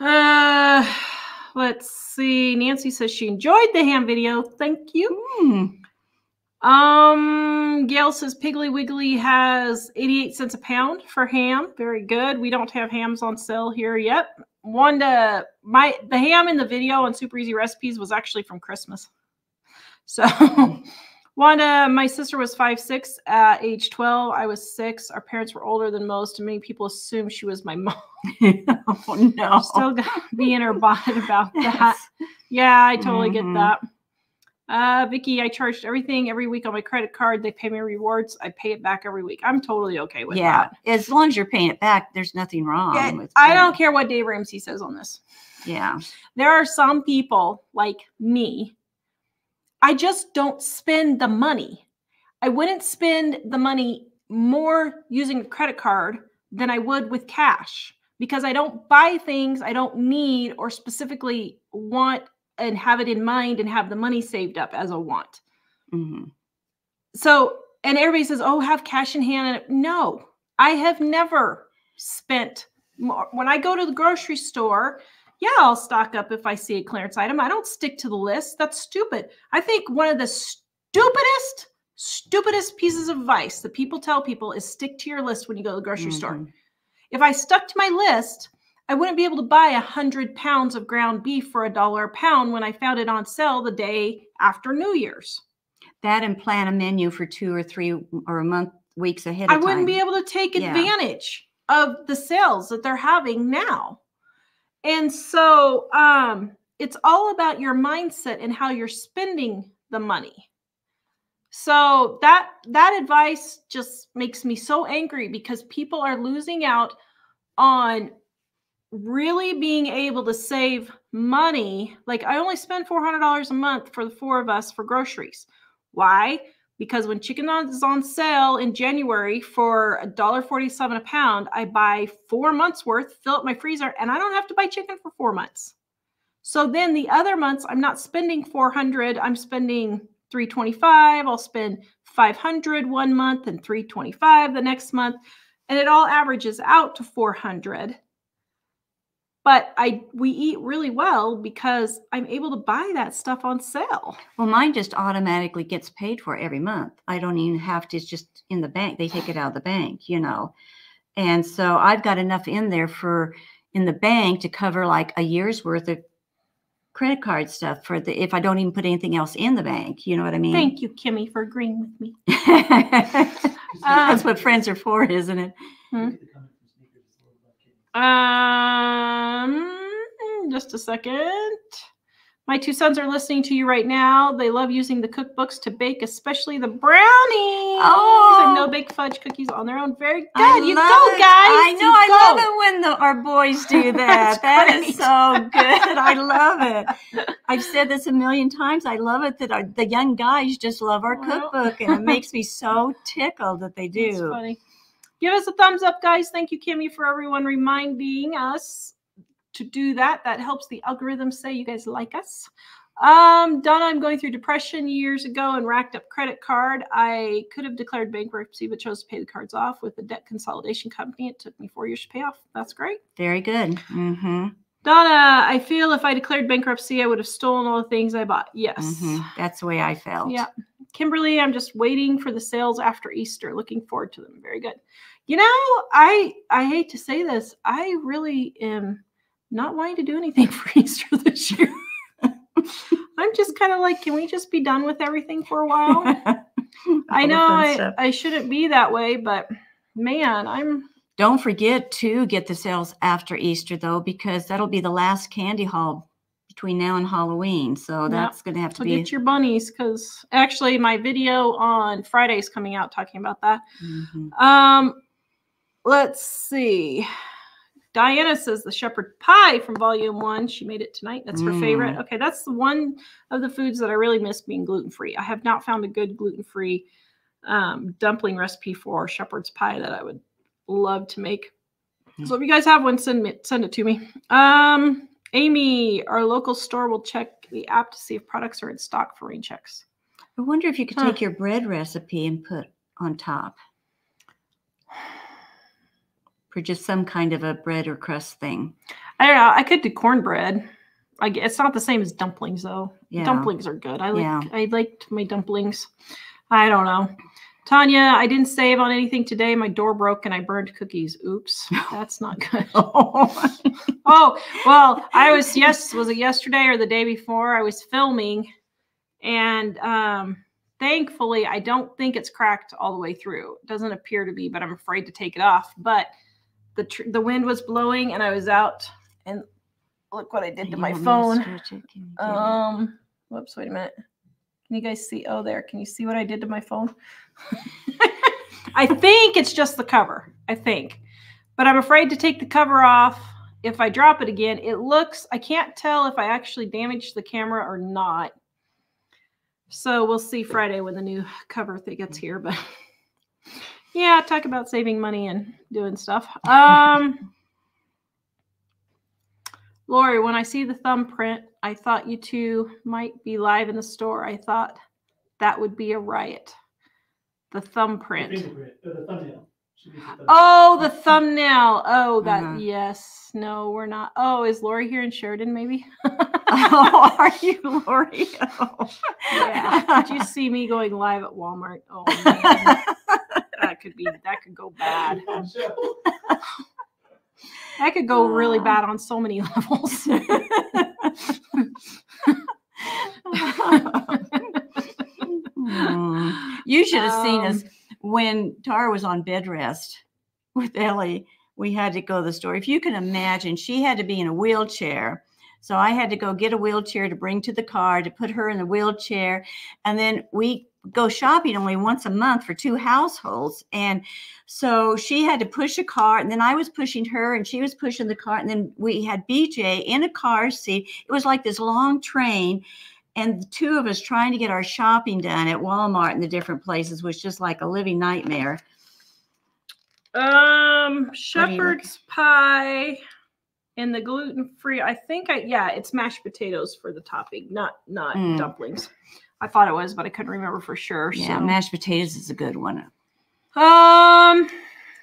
Uh, let's see. Nancy says she enjoyed the ham video. Thank you. Hmm. Um, Gail says Piggly Wiggly has 88 cents a pound for ham. Very good. We don't have hams on sale here yet. Wanda, my the ham in the video on Super Easy Recipes was actually from Christmas. So Wanda, my sister was five six at age 12. I was six. Our parents were older than most, and many people assumed she was my mom. oh no. Still got to be in her bonnet about that. Yeah, I totally get Mhm. that. Uh, Vicky, I charged everything every week on my credit card. They pay me rewards. I pay it back every week. I'm totally okay with that. yeah, that. as long as you're paying it back, there's nothing wrong. Yeah, with I don't care what Dave Ramsey says on this. Yeah, There are some people like me. I just don't spend the money. I wouldn't spend the money more using a credit card than I would with cash because I don't buy things I don't need or specifically want and have it in mind and have the money saved up as a want. hmm So, and everybody says, "Oh, have cash in hand." No, I have never spent more. When I go to the grocery store, yeah, I'll stock up if I see a clearance item. I don't stick to the list. That's stupid. I think one of the stupidest, stupidest pieces of advice that people tell people is stick to your list when you go to the grocery store. Mhm. If I stuck to my list, I wouldn't be able to buy a hundred pounds of ground beef for a dollar a pound when I found it on sale the day after New Year's. that and plan a menu for two or three or a month weeks ahead. I wouldn't time. be able to take Yeah. advantage of the sales that they're having now. And so um it's all about your mindset and how you're spending the money. So that that advice just makes me so angry because people are losing out on really being able to save money. Like I only spend $400 a month for the four of us for groceries. Why? Because when chicken is on sale in January for $1.47 a pound, I buy four months worth, fill up my freezer, and I don't have to buy chicken for four months. So then the other months, I'm not spending 400, I'm spending 325. I'll spend 500 one month and 325 the next month, and it all averages out to 400 but I we eat really well because I'm able to buy that stuff on sale. Well, mine just automatically gets paid for every month. I don't even have to. It's just in the bank. They take it out of the bank, you know. And so I've got enough in there for in the bank to cover like a year's worth of credit card stuff for the if I don't even put anything else in the bank. You know what I mean? Thank you, Kimmy, for agreeing with me. That's uh, what friends are for, isn't it? Hmm? Um, just a second. My two sons are listening to you right now. They love using the cookbooks to bake, especially the brownies. Oh. no bake fudge cookies on their own. Very good. I you go, it. guys. I know. You I go. love it when the, our boys do that. that is great. so good. I love it. I've said this a million times. I love it that our, the young guys just love our cookbook, and it makes me so tickled that they That's do. funny. Give us a thumbs up, guys. Thank you, Kimmy, for everyone reminding us to do that. That helps the algorithm say you guys like us. Um, Donna, I'm going through depression years ago and racked up credit card. I could have declared bankruptcy, but chose to pay the cards off with a debt consolidation company. It took me four years to pay off. That's great. Very good. hmm Donna, I feel if I declared bankruptcy, I would have stolen all the things I bought. Yes. hmm That's the way I felt. Yeah. Kimberly, I'm just waiting for the sales after Easter. Looking forward to them. Very good. You know, I I hate to say this. I really am not wanting to do anything for Easter this year. I'm just kind of like, can we just be done with everything for a while? I know I. I shouldn't be that way, but man, I'm Don't forget to get the sales after Easter though, because that'll be the last candy haul between now and Halloween. So that's going to have to so be. get your bunnies because actually my video on Friday is coming out talking about that. Mhm. Um, let's see. Diana says the shepherd pie from volume one. She made it tonight. That's her favorite. Mm. Okay, that's the one of the foods that I really miss being gluten free. I have not found a good gluten free um, dumpling recipe for shepherd's pie that I would love to make. So if you guys have one, send me send it to me. Um, Amy, our local store will check the app to see if products are in stock for rain checks. I wonder if you could Huh. take your bread recipe and put on top for just some kind of a bread or crust thing. I don't know. I could do cornbread. I g it's not the same as dumplings though. Yeah. Dumplings are good. I like Yeah. I liked my dumplings. I don't know. Tanya, I didn't save on anything today. My door broke and I burned cookies. Oops. That's not good. oh, well, I was yes, was it yesterday or the day before? I was filming and um thankfully I don't think it's cracked all the way through. It doesn't appear to be, but I'm afraid to take it off. But the tr- the wind was blowing and I was out and look what I did to my to phone. stretch it? Can you do that? Um, whoops, wait a minute. Can you guys see? Oh, there. Can you see what I did to my phone? I think it's just the cover. I think. But I'm afraid to take the cover off if I drop it again. It looks, I can't tell if I actually damaged the camera or not. So we'll see Friday when the new cover thing gets here. But yeah, talk about saving money and doing stuff. Um, Lori, when I see the thumbprint, I thought you two might be live in the store. I thought that would be a riot. The thumbprint. The thumbnail. Oh, the thumbnail. Oh, that Uh-huh. yes. No, we're not. Oh, is Lori here in Sheridan? Maybe. oh, are you, Lori? Oh. yeah. Did you see me going live at Walmart? Oh, man. That could be. That could go bad. That could go really Oh. bad on so many levels. Hmm. You should have seen us Um, when Tara was on bed rest with Ellie. We had to go to the store. If you can imagine, she had to be in a wheelchair. So I had to go get a wheelchair to bring to the car to put her in the wheelchair. And then we go shopping only once a month for two households. And so she had to push a cart, and then I was pushing her, and she was pushing the cart. And then we had BJ in a car seat. It was like this long train and the two of us trying to get our shopping done at Walmart and the different places was just like a living nightmare. Um, shepherd's pie and the gluten free. I think I yeah, it's mashed potatoes for the topping, not not Mm. dumplings. I thought it was, but I couldn't remember for sure. Yeah, so. mashed potatoes is a good one. Um,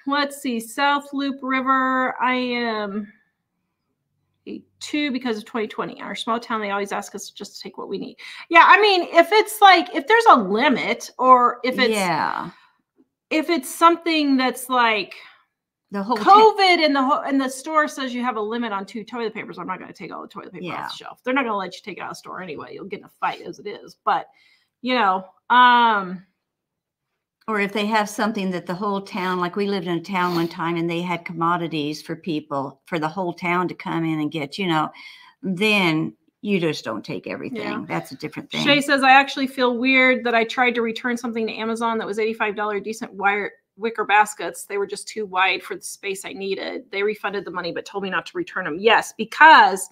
let's see. South Loop River. I am a two because of 2020. In our small town, they always ask us just to take what we need. Yeah, I mean, if it's like if there's a limit, or if it's yeah, if it's something that's like the whole COVID and the whole and the store says you have a limit on two toilet papers. I'm not going to take all the toilet paper Yeah. off the shelf. They're not going to let you take it out of the store anyway. You'll get in a fight as it is. But you know, um, or if they have something that the whole town, like we lived in a town one time and they had commodities for people for the whole town to come in and get, you know, then you just don't take everything. That's a different thing. Shay says I actually feel weird that I tried to return something to Amazon that was $85 decent wire wicker baskets. They were just too wide for the space I needed. They refunded the money but told me not to return them. Yes, because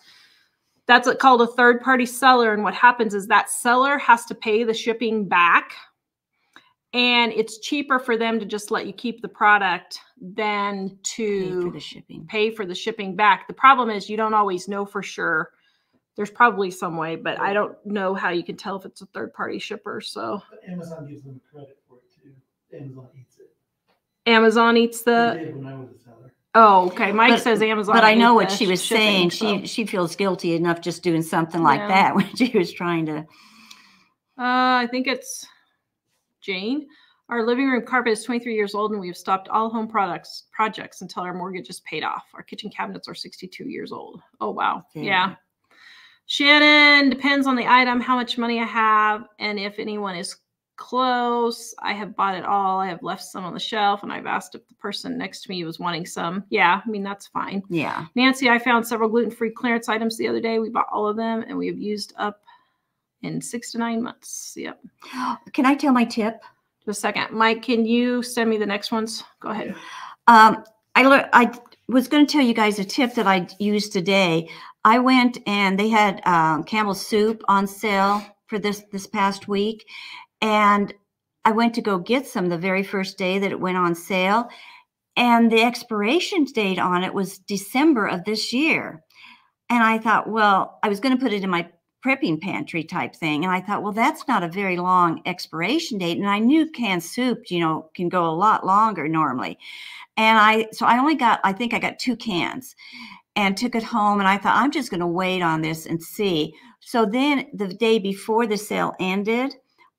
that's what called a third party seller and what happens is that seller has to pay the shipping back and it's cheaper for them to just let you keep the product than to Pay to for the shipping. pay for the shipping back. The problem is you don't always know for sure. There's probably some way, but I don't know how you can tell if it's a third party shipper. So Amazon gives them credit for it too. Amazon eats it. Amazon eats the. did when I was a seller. Oh, okay. Mike But- says Amazon. But I know what she was shipping, saying. so- She she feels guilty enough just doing something like Yeah. that when she was trying to. Uh, I think it's Jane. Our living room carpet is 23 years old, and we have stopped all home products projects until our mortgage is paid off. Our kitchen cabinets are 62 years old. Oh wow, Very yeah. Shannon depends on the item, how much money I have, and if anyone is close. I have bought it all. I have left some on the shelf, and I've asked if the person next to me was wanting some. Yeah, I mean that's fine. Yeah. Nancy, I found several gluten-free clearance items the other day. We bought all of them, and we have used up in six to nine months. Yep. Can I tell my tip? Just a second. Mike, can you send me the next ones? Go ahead. Um, I learned. I was going to tell you guys a tip that I used today. I went and they had um, Campbell's soup on sale for this this past week, and I went to go get some the very first day that it went on sale, and the expiration date on it was December of this year. And I thought, well, I was going to put it in my prepping pantry type thing. And I thought, well, that's not a very long expiration date. And I knew canned soup, you know, can go a lot longer normally. And I, so I only got, I think I got two cans and took it home. And I thought, I'm just going to wait on this and see. So then the day before the sale ended,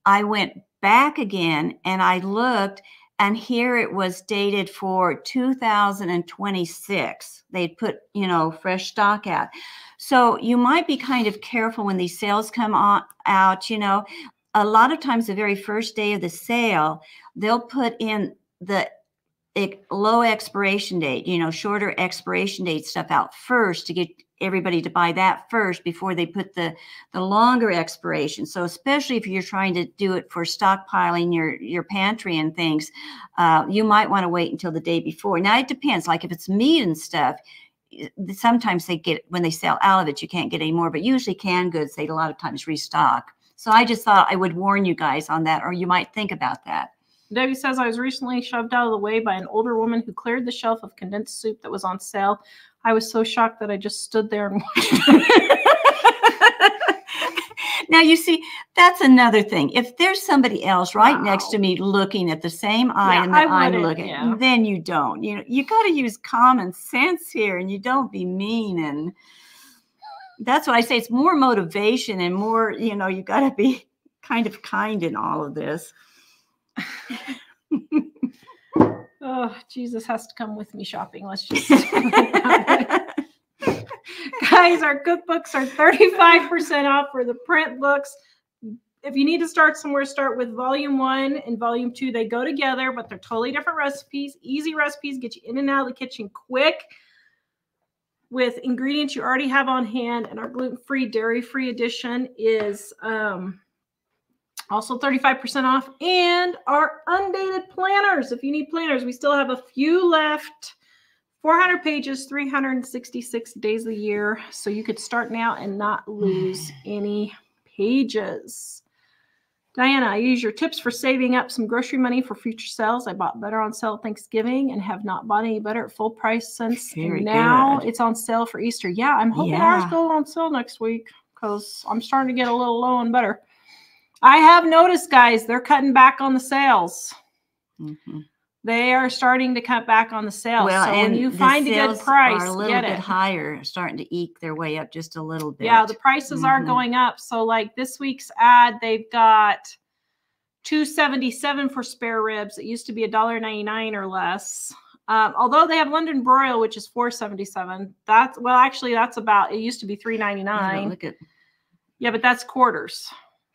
I went back again and I looked and here it was dated for 2026 they'd put you know fresh stock out. So you might be kind of careful when these sales come on out you know. A lot of times the very first day of the sale they'll put in the low expiration date you know shorter expiration date stuff out first to get everybody to buy that first before they put the the longer expiration. So especially if you're trying to do it for stockpiling your your pantry and things, uh, you might want to wait until the day before. Now it depends. Like if it's meat and stuff, sometimes they get when they sell out of it, you can't get any more. But usually canned goods, they a lot of times restock. So I just thought I would warn you guys on that, or you might think about that. Debbie says I was recently shoved out of the way by an older woman who cleared the shelf of condensed soup that was on sale. I was so shocked that I just stood there and watched. now you see that's another thing if there's somebody else right Wow. next to me looking at the same item I that i'm looking yeah. then you don't you know you got to use common sense here and you don't be mean and that's what i say it's more motivation and more you know you got to be kind of kind in all of this oh, Jesus has to come with me shopping. Let's just. Guys, our cookbooks are 35% off for the print books. If you need to start somewhere, start with volume one and volume two. They go together, but they're totally different recipes. Easy recipes get you in and out of the kitchen quick with ingredients you already have on hand. And our gluten free, dairy free edition is um, also 35% off. And our undated planners. If you need planners, we still have a few left. 400 pages, 366 days a year. So you could start now and not lose any pages. Diana, I use your tips for saving up some grocery money for future sales. I bought butter on sale at Thanksgiving and have not bought any butter at full price since. Very now good. it's on sale for Easter. Yeah, I'm hoping Yeah. ours goes on sale next week because I'm starting to get a little low on butter. I have noticed, guys, they're cutting back on the sales. Mhm. They are starting to cut back on the sales. well so and when you find a good price, are a little get bit it. higher starting to eke their way up just a little bit Yeah, the prices are Mhm. going up. So like this week's ad, they've got 277 for spare ribs. It used to be $1.99 or less. Um, although they have London broil, which is 477. That's well, actually, that's about it used to be Yeah, but 399. look at Yeah, but that's quarters.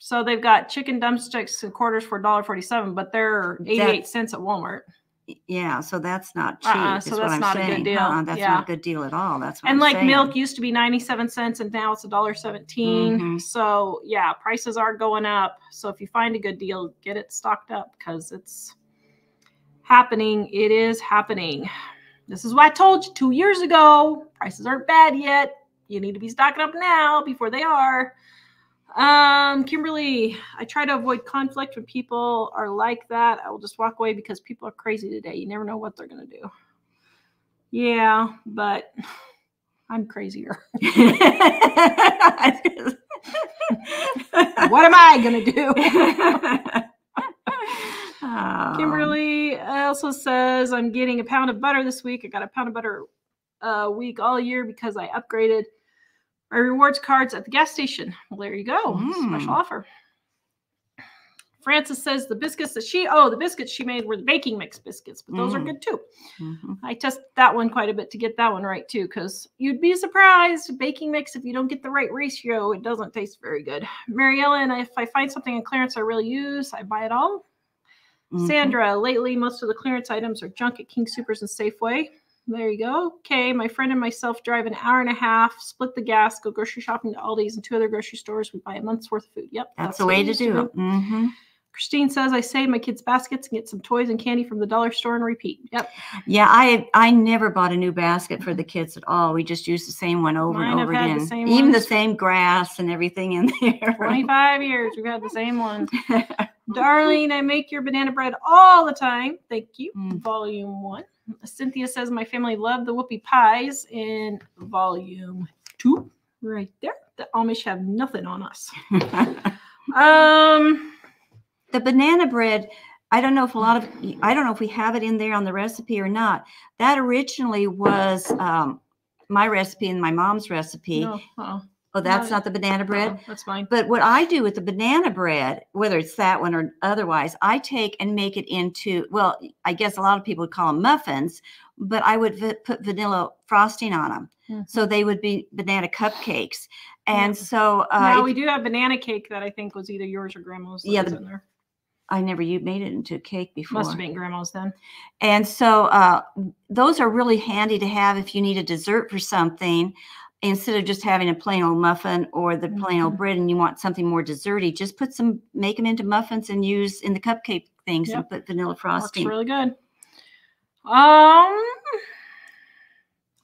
So they've got chicken drumsticks and quarters for $1.47, but they're 88 cents at Walmart. Yeah, so that's not cheap. Uh-uh, so that's not a good deal. Uh-uh, that's Yeah. not a good deal at all. That's what and I'm like saying. milk used to be 97 cents and now it's a dollar 17 Mhm. so yeah prices are going up so if you find a good deal get it stocked up because it's happening it is happening this is why i told you two years ago prices aren't bad yet you need to be stocking up now before they are um kimberly i try to avoid conflict when people are like that i will just walk away because people are crazy today you never know what they're going to do yeah but i'm crazier what am I going to do? Um, Kimberly also says, I'm getting a pound of butter this week. I got a pound of butter a week all year because I upgraded my rewards cards at the gas station. Well, there you go. Special Mm. offer. Frances says the biscuits that she, oh, the biscuits she made were the baking mix biscuits, but those are Mm. good too. Mhm. I test that one quite a bit to get that one right too, because you'd be surprised baking mix if you don't get the right ratio, it doesn't taste very good. Mariella, and if I find something in clearance I really use, I buy it all. Mhm. Sandra, lately most of the clearance items are junk at King Soopers and Safeway. There you go. Okay, my friend and myself drive an hour and a half, split the gas, go grocery shopping to Aldi's and two other grocery stores. We buy a month's worth of food. Yep, That's, the way to do it. hmm Christine says I save my kids' baskets and get some toys and candy from the dollar store and repeat. Yep. Yeah, I I never bought a new basket for the kids at all. We just used the same one over Mine and over the again. same Even the same grass and everything in there. 25 years. We've had the same one. Darling, I make your banana bread all the time. Thank you. Mm. Volume one. Cynthia says my family loved the whoopie pies in volume two. Right there. The Amish have nothing on us. Um, the banana bread i don't know if a lot of i don't know if we have it in there on the recipe or not that originally was um, my recipe and my mom's recipe no, uh-uh, oh that's no, not the banana bread uh-uh, that's fine. but what i do with the banana bread whether it's that one or otherwise i take and make it into well i guess a lot of people would call them muffins but i would v- put vanilla frosting on them Mhm. so they would be banana cupcakes and Yeah. so uh, now we do have banana cake that I think was either yours or grandma's. Yeah, the- in there. i never you made it into a cake before Must have been grandma's then. And so uh, those are really handy to have if you need a dessert for something. Instead of just having a plain old muffin or the plain old Mhm. bread and you want something more desserty, just put some, make them into muffins and use in the cupcake things and put vanilla frosting. really good. Um,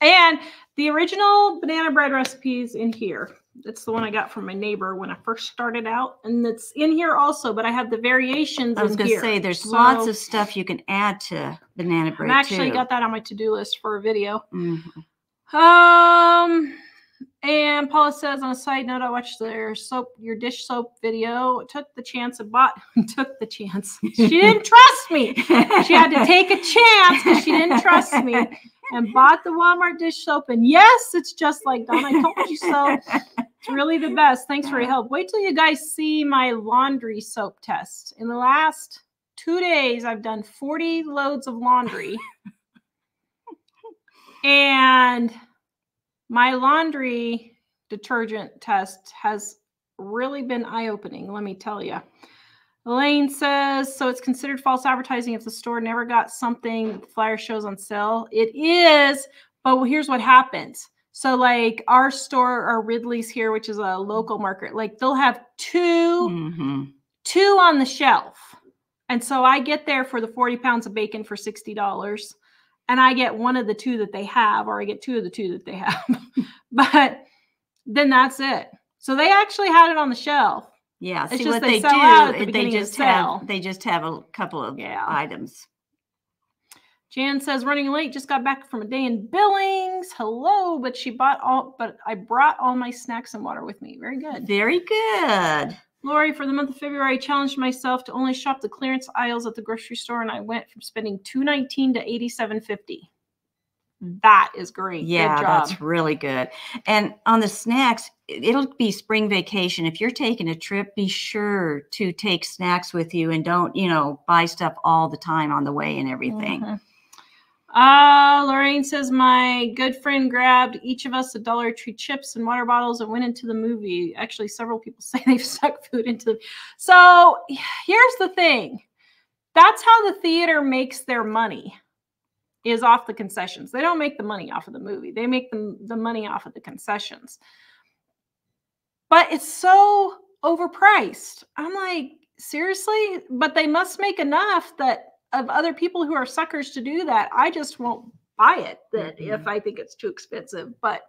and the original banana bread recipes in here. It's the one I got from my neighbor when I first started out, and it's in here also. But I have the variations. I was going to say there's lots of stuff you can add to banana bread I actually too. got that on my to-do list for a video. Mhm. Um, and Paula says on a side note, I watched their soap, your dish soap video. Took the chance and bought. took the chance. She didn't trust me. She had to take a chance because she didn't trust me, and bought the Walmart dish soap. And yes, it's just like Dawn. I told you so. It's really the best. Thanks for your help. Wait till you guys see my laundry soap test. In the last two days, I've done 40 loads of laundry. and my laundry detergent test has really been eye opening, let me tell you. Elaine says, so it's considered false advertising if the store never got something the flyer shows on sale. It is, but here's what happens. So, like our store, our Ridley's here, which is a local market, like they'll have two Mhm. two on the shelf. And so I get there for the 40 pounds of bacon for $60. And I get one of the two that they have, or I get two of the two that they have. but then that's it. So they actually had it on the shelf. Yeah, It's see just what they they, at the do, they just have they just have a couple of Yeah. items. Jan says running late, just got back from a day in Billings. Hello, but she bought all but I brought all my snacks and water with me. Very good. Very good. Lori, for the month of February, I challenged myself to only shop the clearance aisles at the grocery store, and I went from spending two nineteen to eighty seven fifty. That is great. Yeah, that's really good. And on the snacks, it- it'll be spring vacation. If you're taking a trip, be sure to take snacks with you and don't, you know, buy stuff all the time on the way and everything. Mhm. Uh, Lorraine says my good friend grabbed each of us a Dollar Tree chips and water bottles and went into the movie. Actually, several people say they've stuck food into the. So here's the thing. That's how the theater makes their money. Is off the concessions. They don't make the money off of the movie. They make the, the money off of the concessions. But it's so overpriced. I'm like, seriously? But they must make enough that of other people who are suckers to do that. I just won't buy it that if I think it's too expensive. But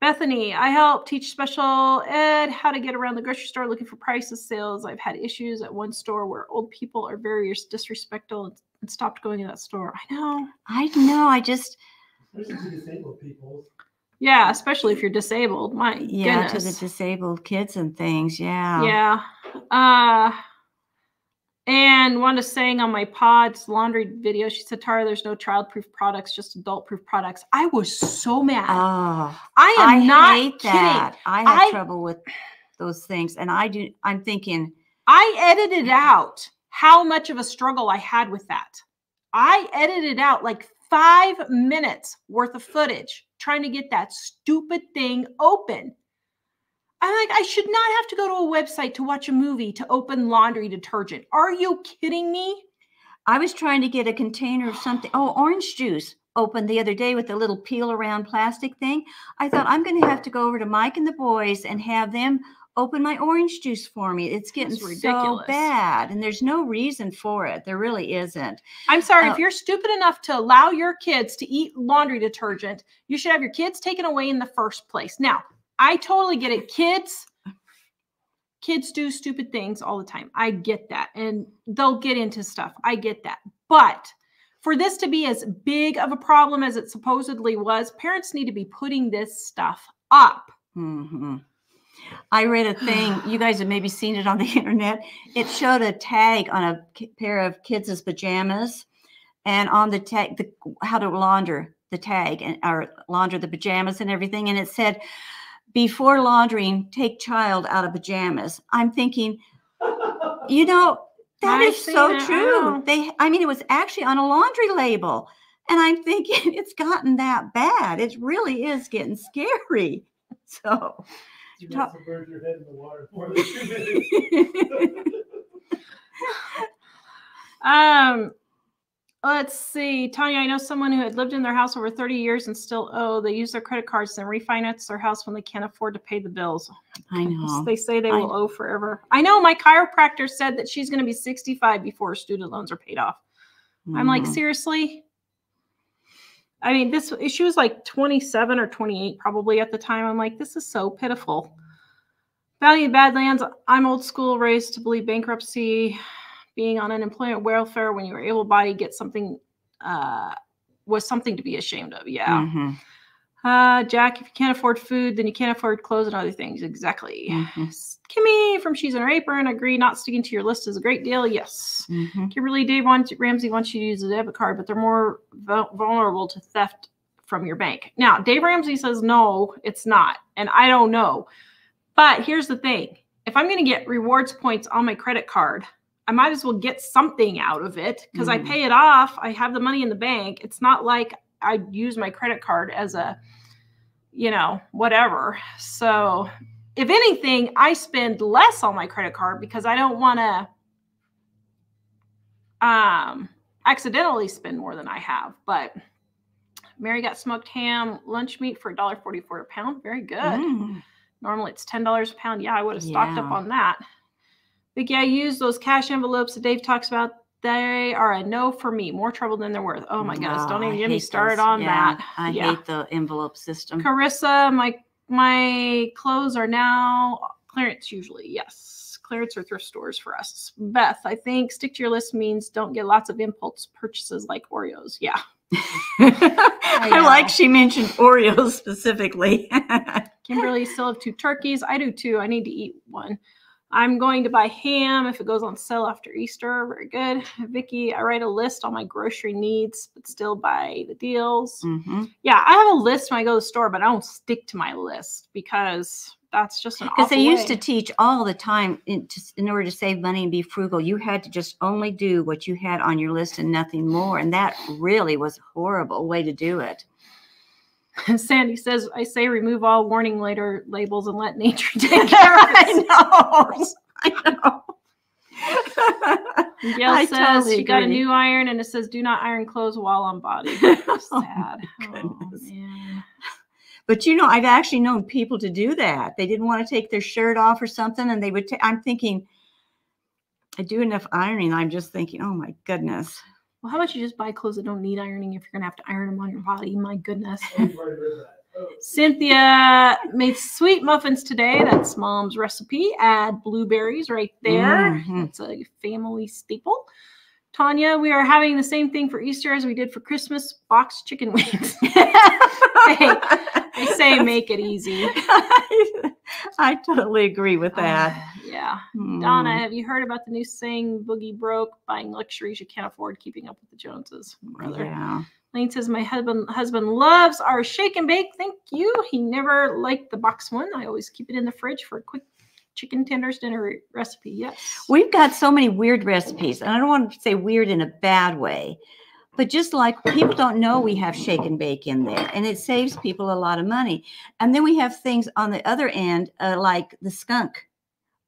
Bethany, I help teach special ed how to get around the grocery store looking for prices, sales. I've had issues at one store where old people are very disrespectful and, and stopped going to that store. I know. I know. I just, Especially disabled people. Yeah, especially if you're disabled. My yeah, to the disabled kids and things. Yeah. Yeah. Uh and Wanda saying on my pod's laundry video, she said, Tara, there's no child-proof products, just adult-proof products. I was so mad. Oh, I am I not hate kidding. that. I have I- trouble with those things. And I do, I'm thinking, I edited out how much of a struggle I had with that. I edited out like five minutes worth of footage trying to get that stupid thing open. I'm like, I should not have to go to a website to watch a movie to open laundry detergent. Are you kidding me? I was trying to get a container of something. Oh, orange juice opened the other day with a little peel around plastic thing. I thought I'm going to have to go over to Mike and the boys and have them open my orange juice for me. It's getting so bad, and there's no reason for it. There really isn't. I'm sorry, Oh. if you're stupid enough to allow your kids to eat laundry detergent, you should have your kids taken away in the first place. Now, I totally get it. Kids, kids do stupid things all the time. I get that. And they'll get into stuff. I get that. But for this to be as big of a problem as it supposedly was, parents need to be putting this stuff up. hmm I read a thing. You guys have maybe seen it on the internet. It showed a tag on a pair of kids' pajamas, and on the tag, the, how to launder the tag and or launder the pajamas and everything. And it said, "Before laundering, take child out of pajamas." I'm thinking, you know, that I've is so it, I true. know. They, I mean, it was actually on a laundry label, and I'm thinking it's gotten that bad. It really is getting scary. So. You Talk- must submerge your head in the water for the two minutes. Um, Let's see. Tanya, I know someone who had lived in their house over 30 years and still owe. They use their credit cards and refinance their house when they can't afford to pay the bills. I know. They say they I- will owe forever. I know my chiropractor said that she's going to be 65 before student loans are paid off. I'm like, Mhm. seriously? I mean, this she was like 27 or 28 probably at the time. I'm like, this is so pitiful. Valley of Badlands, I'm old school, raised to believe bankruptcy, being on unemployment welfare when you were able bodied, get something uh was something to be ashamed of. Yeah. Mhm, Uh Jack, if you can't afford food, then you can't afford clothes and other things. Exactly. mhm, Kimmy from She's in Her Apron, agree not sticking to your list is a great deal. Yes. mhm. Kimberly Dave wants Ramsey wants you to use a debit card, but they're more vulnerable to theft from your bank. Now, Dave Ramsey says no, it's not, and I don't know. But here's the thing: if I'm going to get rewards points on my credit card, I might as well get something out of it because I Mhm. pay it off. I have the money in the bank. It's not like I use my credit card as a, you know, whatever. So, if anything, I spend less on my credit card because I don't want to um accidentally spend more than I have. But Mary got smoked ham lunch meat for $1.44 a pound. Very good. Mm. Normally it's $10 a pound. Yeah, I would have stocked up on that. But yeah, use those cash envelopes that Dave talks about. They are a no for me. More trouble than they're worth. Oh my mm, goodness. Don't even I get me started those. on Yeah, that. I Yeah. hate the envelope system. Carissa, my my clothes are now clearance usually. Yes. Clearance or thrift stores for us. Beth, I think stick to your list means don't get lots of impulse purchases like Oreos. Yeah. I know. like she mentioned Oreos specifically. Kimberly still have two turkeys. I do too. I need to eat one. I'm going to buy ham if it goes on sale after Easter. Very good. Vicky, I write a list on my grocery needs, but still buy the deals. hmm Yeah, I have a list when I go to the store, but I don't stick to my list because that's just an Because they used to teach all the time in, to, in order to save money and be frugal, you had to just only do what you had on your list and nothing more. And that really was a horrible way to do it. Sandy says, I say remove all warning later labels and let nature take care of I it. know. I know. Miguel I says totally she got a new iron and it says do not iron clothes while on body. Sad. Oh, oh, But you know, I've actually known people to do that. They didn't want to take their shirt off or something, and they would. ta- I'm thinking, I do enough ironing. I'm just thinking, oh my goodness. Well, how about you just buy clothes that don't need ironing if you're gonna have to iron them on your body? My goodness. Cynthia made sweet muffins today. That's mom's recipe. Add blueberries right there. Mhm. It's a family staple. Tanya, we are having the same thing for Easter as we did for Christmas boxed chicken wings. they say make it easy. I totally agree with that. Uh, yeah. Donna, Mm, have you heard about the new saying, bougie broke, buying luxuries you can't afford, keeping up with the Joneses? Brother. Yeah. Lane says, My husband husband loves our shake and bake. Thank you. He never liked the box one. I always keep it in the fridge for a quick chicken tenders dinner recipe. Yes. We've got so many weird recipes, and I don't want to say weird in a bad way, but just like people don't know we have shake and bake in there, and it saves people a lot of money. And then we have things on the other end, uh, like the skunk.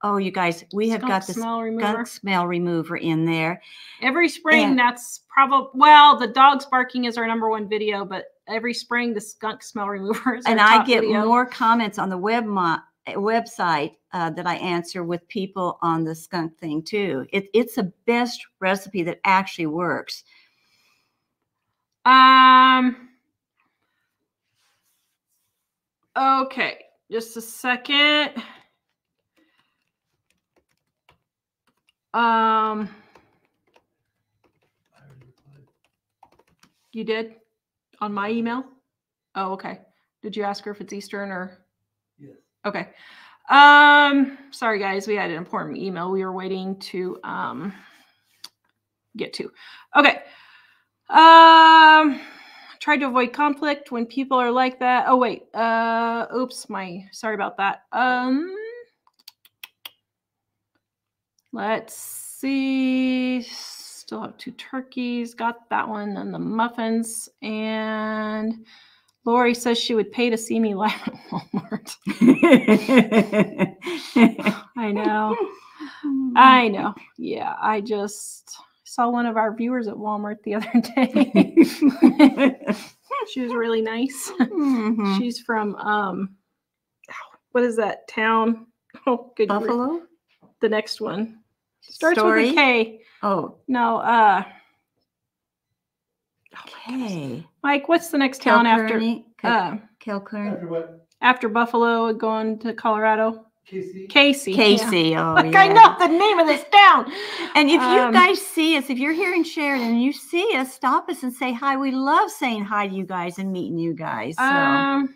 Oh, you guys, we have Skunk got the smell remover. skunk smell remover in there. Every spring, And- that's probably well, the dogs barking is our number one video, but every spring the skunk smell remover is and I get video. more comments on the web mo- website uh, that I answer with people on the skunk thing too. It, it's the best recipe that actually works. Um. Okay, just a second. Um. You did on my email? Oh, okay. Did you ask her if it's Eastern or? Yes. Okay. Um, sorry guys, we had an important email we were waiting to um get to. Okay. Um try to avoid conflict when people are like that. Oh wait. Uh oops, my sorry about that. Um let's see. Still have two turkeys. Got that one and the muffins. And Lori says she would pay to see me live at Walmart. I know. I know. Yeah, I just saw one of our viewers at Walmart the other day. she was really nice. Mhm. She's from um what is that town? Oh good grief. Buffalo. The next one. Starts Story? with a K. Oh, No, uh okay. Mike, what's the next town after Kilkearney- Kil- uh Kilkearney. what? after Buffalo going to Colorado? Kaycee? Kaycee. yeah. Kaycee. Oh, Like yeah. I know the name of this town. And if you Um, guys see us, if you're here in Sheridan and you see us, stop us and say hi. We love saying hi to you guys and meeting you guys. So. Um,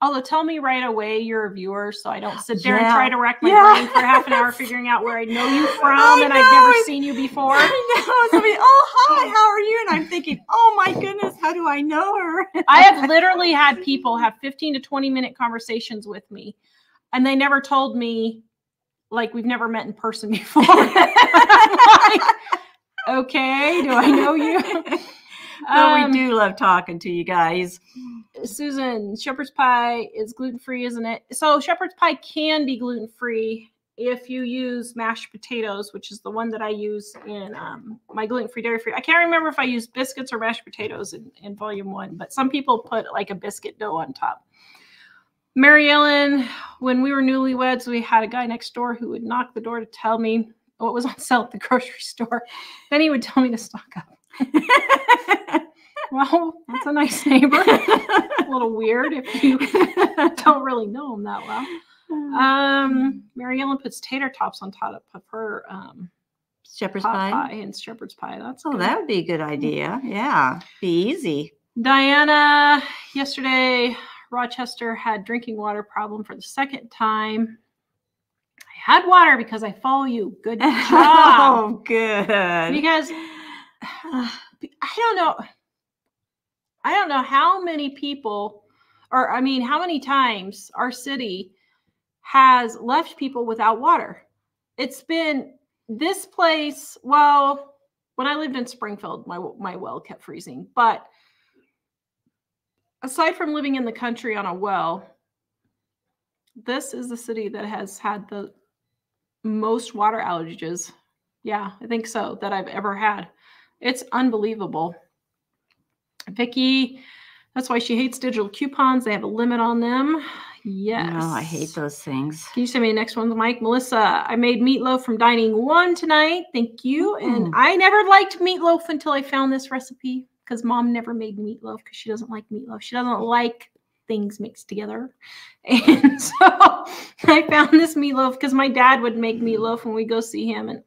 although tell me right away you're a viewer, so I don't sit there and try to rack my Yeah. brain for half an hour figuring out where I know you from I and I've never seen you before. I know. Somebody, oh, hi, how are you? And I'm thinking, oh my goodness, how do I know her? I have literally had people have 15 to 20 minute conversations with me, and they never told me like we've never met in person before. Like, okay, do I know you? Um, we do love talking to you guys. Susan, shepherd's pie is gluten free, isn't it? So shepherd's pie can be gluten free if you use mashed potatoes, which is the one that I use in um, my gluten free, dairy free. I can't remember if I use biscuits or mashed potatoes in, in volume one, but some people put like a biscuit dough on top. Mary Ellen, when we were newlyweds, we had a guy next door who would knock the door to tell me what was on sale at the grocery store. Then he would tell me to stock up. Well, that's a nice neighbor. a little weird if you don't really know him that well. Um, Mary Ellen puts tater tots on top of her um, Shepherd's pie. pie and shepherd's pie. That's Oh, good. that would be a good idea. Yeah, be easy. Diana, yesterday, Rochester had drinking water problem for the second time. I had water because I follow you. Good job. oh, good. because I don't know. I don't know how many people, or I mean, how many times our city has left people without water. It's been this place. Well, when I lived in Springfield, my my well kept freezing. But aside from living in the country on a well, this is the city that has had the most water outages. Yeah, I think so that I've ever had. It's unbelievable. Vicky, that's why she hates digital coupons. They have a limit on them. Yes. No, I hate those things. Can you send me the next one, Mike? Melissa, I made meatloaf from Dining One tonight. Thank you. And mm. I never liked meatloaf until I found this recipe because mom never made meatloaf because she doesn't like meatloaf. She doesn't like things mixed together. And so I found this meatloaf because my dad would make meatloaf when we go see him and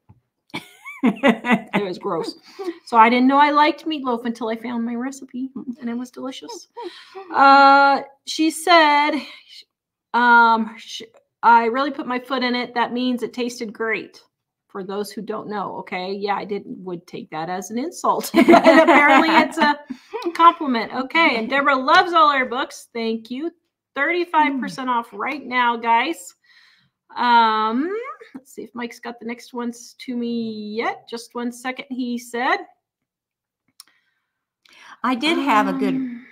it was gross. So I didn't know I liked meatloaf until I found my recipe and it was delicious. Uh, she said, um, sh- I really put my foot in it. That means it tasted great. For those who don't know, okay, yeah, I didn't would take that as an insult. but apparently, it's a compliment. Okay, and Deborah loves all our books. Thank you. Thirty-five percent off right now, guys. Um, let's see if Mike's got the next ones to me yet. Just one second, he said. I did have a good Um,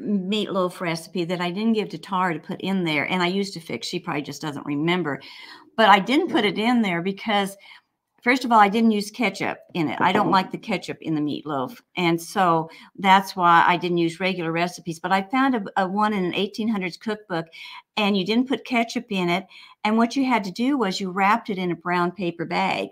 meatloaf recipe that I didn't give to Tara to put in there, and I used to fix. She probably just doesn't remember, but I didn't put it in there because, first of all, I didn't use ketchup in it. I don't like the ketchup in the meatloaf, and so that's why I didn't use regular recipes. But I found a, a one in an 1800s cookbook, and you didn't put ketchup in it, and what you had to do was you wrapped it in a brown paper bag,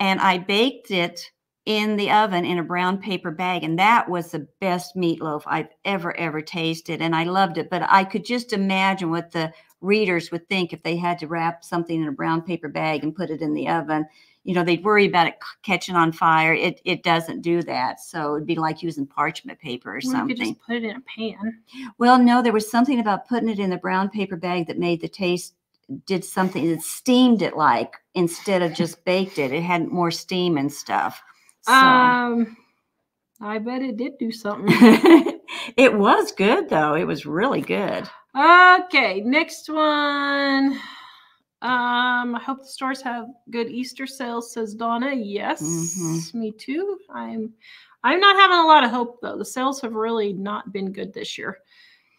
and I baked it in the oven in a brown paper bag and that was the best meatloaf I've ever ever tasted and I loved it but I could just imagine what the readers would think if they had to wrap something in a brown paper bag and put it in the oven. You know they'd worry about it catching on fire. It it doesn't do that so it'd be like using parchment paper or Or you could just put it in a pan. well, no, there was something about putting it in the brown paper bag that made the taste did something that steamed it like instead of just baked it. It had more steam and stuff. So Um, I bet it did do something. it was good though. It was really good. okay, next one. Um, I hope the stores have good Easter sales, says Donna. Yes, Mhm. me too. I'm I'm not having a lot of hope though. The sales have really not been good this year.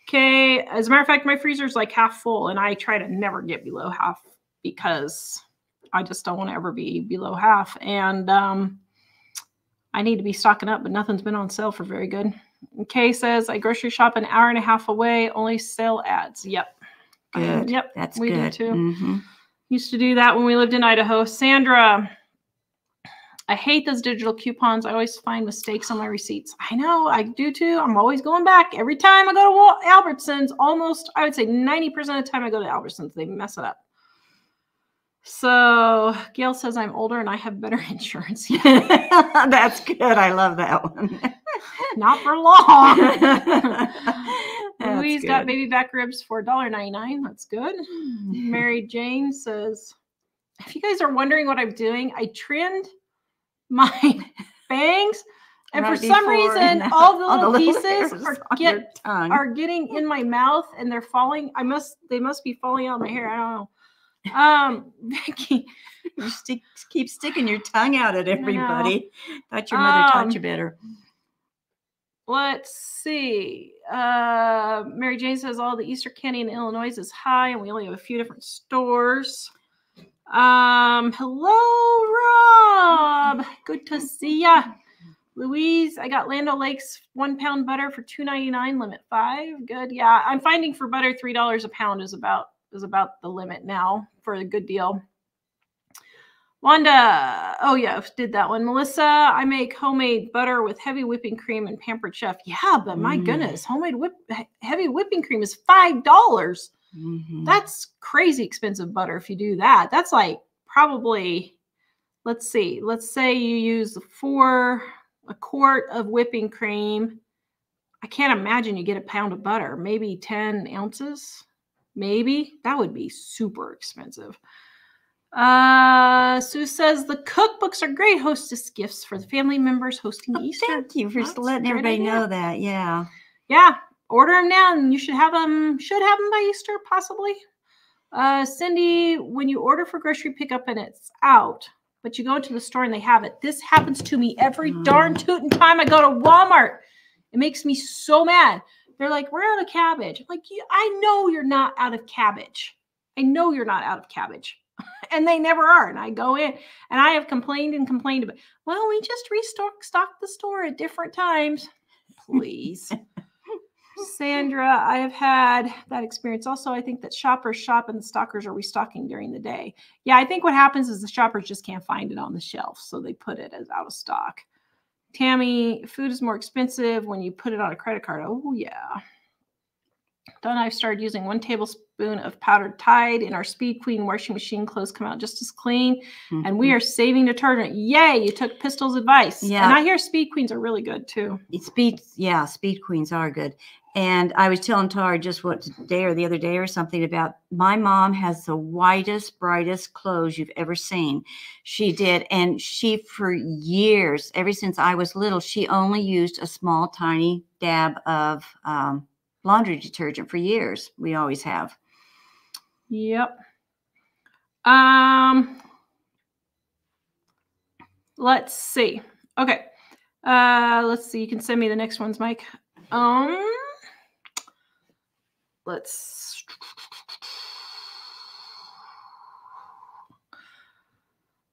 Okay, as a matter of fact, my freezer's like half full, and I try to never get below half because I just don't want to ever be below half. And um I need to be stocking up, but nothing's been on sale for very good. Kay says I grocery shop an hour and a half away, only sale ads. Yep. Good. Yep. That's we do good. too. Mhm. Used to do that when we lived in Idaho. Sandra, I hate those digital coupons. I always find mistakes on my receipts. I know, I do too. I'm always going back. Every time I go to Albertsons, almost, I would say 90% of the time I go to Albertsons, they mess it up. So Gail says I'm older and I have better insurance. That's good. I love that one. Not for long. Louise got baby back ribs for $1.99. That's good. Hmm. Mary Jane says, if you guys are wondering what I'm doing, I trimmed my bangs, and Right for some reason, and all the all little the hairs pieces are get are getting in my mouth and they're falling. I must they must be falling out of my hair. I don't know. Um, Vicky, You stick, keep sticking your tongue out at everybody. Thought your mother taught you Um, better. let's see. Uh, Mary Jane says all the Easter candy in Illinois is high, and we only have a few different stores. Um, hello, Rob. Good to see ya. Louise, I got Land O'Lakes one pound butter for two ninety nine, limit five. Good. Yeah, I'm finding for butter three dollars a pound is about is about the limit now for a good deal. Wanda, oh yeah, did that one. Melissa, I make homemade butter with heavy whipping cream and pampered chef. Yeah, but my Mm. goodness, homemade whip heavy whipping cream is five dollars. Mhm. That's crazy expensive butter if you do that. That's like probably, let's see, let's say you use four, a quart of whipping cream. I can't imagine you get a pound of butter, maybe 10 ounces. Maybe that would be super expensive. Uh, Sue says the cookbooks are great hostess gifts for the family members hosting Oh, Easter. Thank you for That's letting everybody idea. know that. Yeah. Yeah, order them now, and you should have them. Should have them by Easter, possibly. Uh, Cindy, when you order for grocery pickup and it's out, but you go to the store and they have it. This happens to me every darn Mm. tootin' time I go to Walmart. It makes me so mad. They're like, "We're out of cabbage." I'm like, "I know you're not out of cabbage. I know you're not out of cabbage." and they never are. And I go in and I have complained and complained about. Well, we just restock stock the store at different times. Please. Sandra, I have had that experience. Also, I think that shoppers shop and the stockers are restocking during the day. Yeah, I think what happens is the shoppers just can't find it on the shelf, so they put it as out of stock. Tammy, food is more expensive when you put it on a credit card. Oh yeah. Donna, I've started using one tablespoon of powdered Tide in our Speed Queen washing machine. Clothes come out just as clean, and we Mhm. are saving detergent. Yay! You took Pistol's advice. Yeah. and I hear Speed Queens are really good too. It speed yeah speed queens are good and i was telling tara just what today or the other day or something about my mom has the whitest brightest clothes you've ever seen she did and she for years ever since i was little she only used a small tiny dab of um, laundry detergent for years we always have Yep. Um let's see. Okay. Uh let's see. You can send me the next ones, Mike. Um let's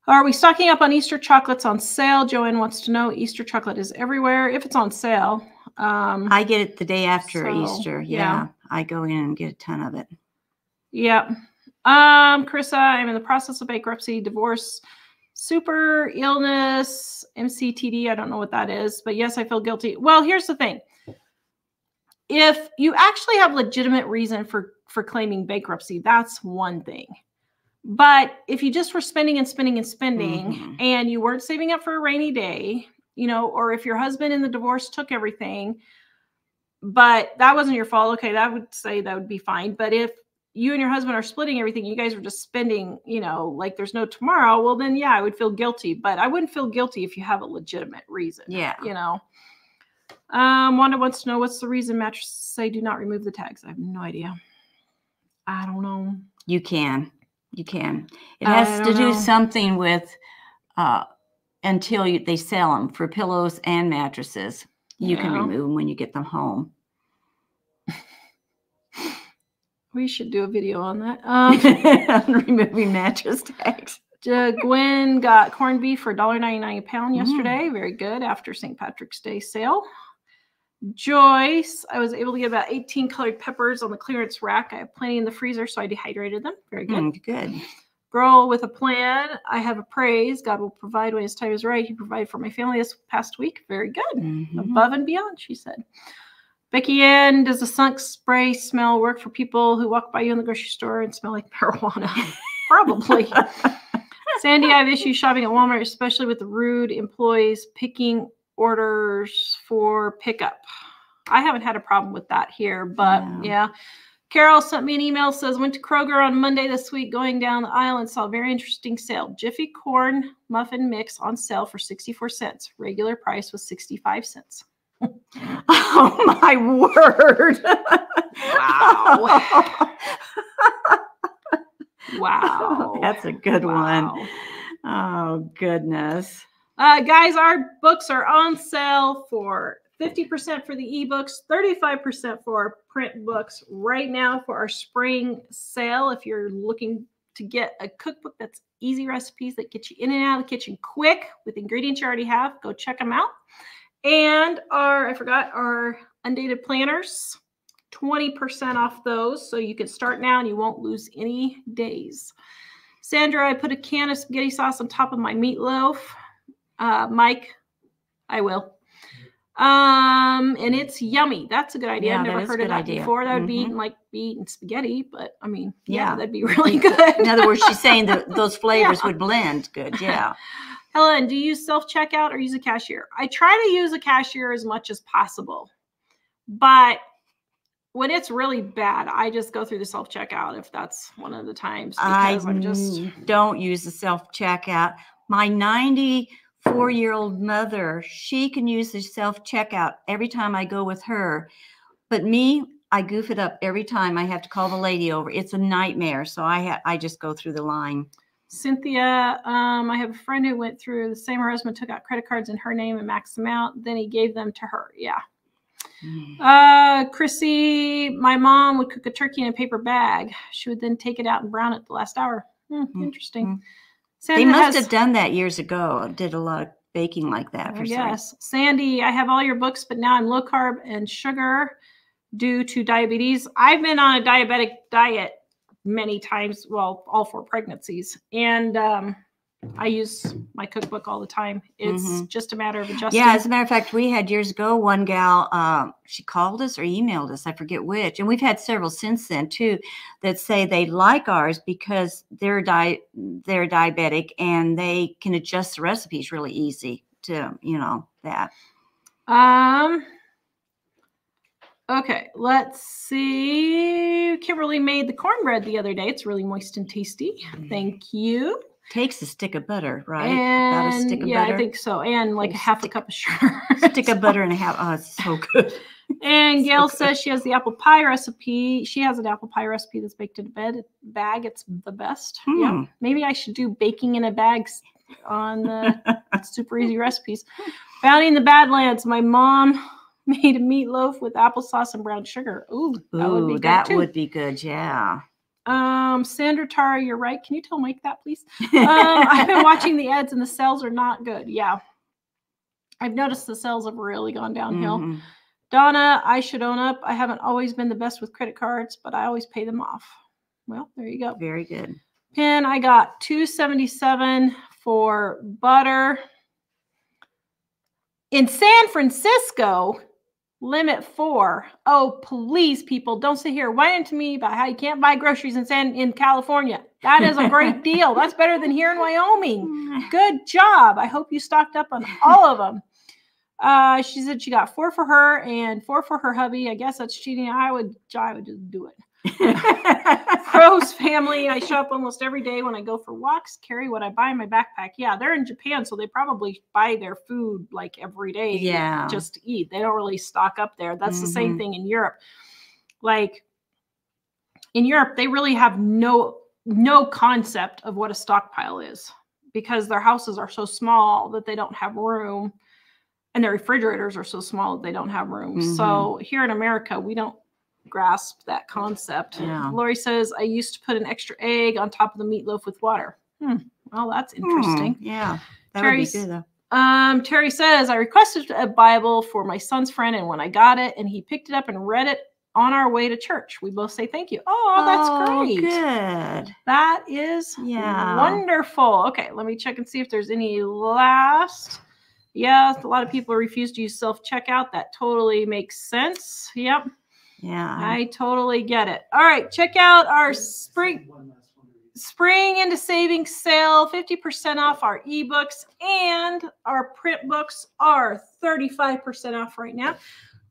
Are we stocking up on Easter chocolates on sale? Joanne wants to know. Easter chocolate is everywhere if it's on sale. Um, i get it the day after So, easter yeah. yeah i go in and get a ton of it Yep. Um, Carissa, I'm in the process of bankruptcy, divorce, super illness, MCTD. I don't know what that is, but yes, I feel guilty. Well, here's the thing. If you actually have legitimate reason for for claiming bankruptcy, that's one thing. But if you just were spending and spending and spending Mhm. and you weren't saving up for a rainy day, you know, or if your husband in the divorce took everything, but that wasn't your fault, okay, that would say that would be fine. But if you and your husband are splitting everything, you guys are just spending, you know, like there's no tomorrow, well, then yeah, I would feel guilty. But I wouldn't feel guilty if you have a legitimate reason. Yeah. You know. Um, Wanda wants to know what's the reason mattresses say do not remove the tags. I have no idea. I don't know. You can. You can. It has to don't know. something with uh, until you, they sell them for pillows and mattresses. You can remove them when you get them home. We should do a video on that. Um, Removing mattress tags. Uh, Gwen got corned beef for $1.99 a pound Mm. yesterday. Very good after St. Patrick's Day sale. Joyce, I was able to get about 18 colored peppers on the clearance rack. I have plenty in the freezer, so I dehydrated them. Very good. Mm, good. Girl with a plan. I have a praise. God will provide when his time is right. He provided for my family this past week. Very good. Mhm. Above and beyond, she said. Becky Ann, does the sunk spray smell work for people who walk by you in the grocery store and smell like marijuana? Probably. Sandy, I have issues shopping at Walmart, especially with the rude employees picking orders for pickup. I haven't had a problem with that here, but Yeah. yeah. Carol sent me an email says went to Kroger on Monday this week going down the aisle and saw a very interesting sale. Jiffy corn muffin mix on sale for 64 cents. Regular price was 65 cents. Oh my word. Wow. Wow. That's a good one. Wow. Oh goodness. Uh, guys, our books are on sale for 50% for the ebooks, 35% for our print books right now for our spring sale. If you're looking to get a cookbook that's easy recipes that get you in and out of the kitchen quick with ingredients you already have, go check them out. And our, I forgot, our undated planners, 20% off those. So you can start now and you won't lose any days. Sandra, I put a can of spaghetti sauce on top of my meatloaf. Uh, Mike, I will. Um, and it's yummy. That's a good idea. Yeah, I've never heard of that idea. before. That would be Mhm. eating like be eating spaghetti, but I mean, yeah, Yeah. that'd be really good. In other words, she's saying that those flavors Yeah. would blend good. Yeah. Helen, do you use self checkout or use a cashier? I try to use a cashier as much as possible, but when it's really bad, I just go through the self checkout if that's one of the times I because I'm just don't use the self checkout. My 94 year old mother, she can use the self checkout every time I go with her. But me, I goof it up every time I have to call the lady over. It's a nightmare. So I I just go through the line. Cynthia, um, I have a friend who went through the same. Her husband took out credit cards in her name and maxed them out. Then he gave them to her. Yeah. Mm. Uh, Chrissy, my mom would cook a turkey in a paper bag. She would then take it out and brown it the last hour. Hmm, Mm, interesting. mm. Sandra They must has- have done that years ago. Did a lot of baking like that I for some. Sandy, I have all your books, but now I'm low carb and sugar due to diabetes. I've been on a diabetic diet many times, well, all four pregnancies. And um, I use my cookbook all the time. It's Mhm. just a matter of adjusting. Yeah, as a matter of fact, we had years ago one gal. Uh, she called us or emailed us, I forget which, and we've had several since then too, that say they like ours because they're di- they're diabetic and they can adjust the recipes really easy to you know that. Um. Okay, let's see. Kimberly made the cornbread the other day. It's really moist and tasty. Mm. Thank you. Takes a stick of butter, right? And About a stick of yeah, butter. I think so. And like a half a cup of sugar. stick of butter and a half. Oh, it's so good. And So Gail good. says she has the apple pie recipe. She has an apple pie recipe that's baked in a bed bag. It's the best. Yeah. Hmm. Maybe I should do baking in a bag on the super easy recipes. Bounty in the Badlands. My mom made a meatloaf with applesauce and brown sugar. Ooh, that would be Ooh, good that too. would be good. Yeah. Um, Sandra Tara, you're right. Can you tell Mike that, please? Um, I've been watching the ads and the sales are not good. Yeah. I've noticed the sales have really gone downhill. Mhm. Donna, I should own up. I haven't always been the best with credit cards, but I always pay them off. Well, there you go. Very good. Pin, I got 277 for butter. In San Francisco, limit four. Oh, please, people, don't sit here whining to me about how you can't buy groceries in San in California. That is a great deal. That's better than here in Wyoming. Good job. I hope you stocked up on all of them. Uh, she said she got four for her and four for her hubby. I guess that's cheating. I would, I would just do it. Crow's family. I shop almost every day when I go for walks. Carry what I buy in my backpack. Yeah, they're in Japan, so they probably buy their food like every day. Yeah. just to eat. They don't really stock up there. That's the same Mhm. thing in Europe. Like in Europe, they really have no no concept of what a stockpile is because their houses are so small that they don't have room and their refrigerators are so small that they don't have room. Mhm. So here in America, we don't grasp that concept. Yeah. Lori says, I used to put an extra egg on top of the meatloaf with water. Hmm. Well, that's interesting. Hmm, yeah. That Terry's- would be good though. Um, Terry says, I requested a Bible for my son's friend, and when I got it, and he picked it up and read it on our way to church. We both say thank you. Oh, that's great. Good. That is Yeah. wonderful. Okay, let me check and see if there's any last. Yeah, a lot of people refuse to use self checkout. That totally makes sense. Yep, Yeah. I totally get it. All right, check out our spring spring into savings sale 50% off our ebooks and our print books are 35% off right now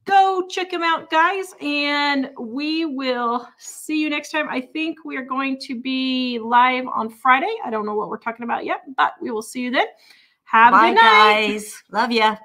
go check them out guys and we will see you next time i think we are going to be live on friday i don't know what we're talking about yet but we will see you then have a Bye, good night guys. Love ya.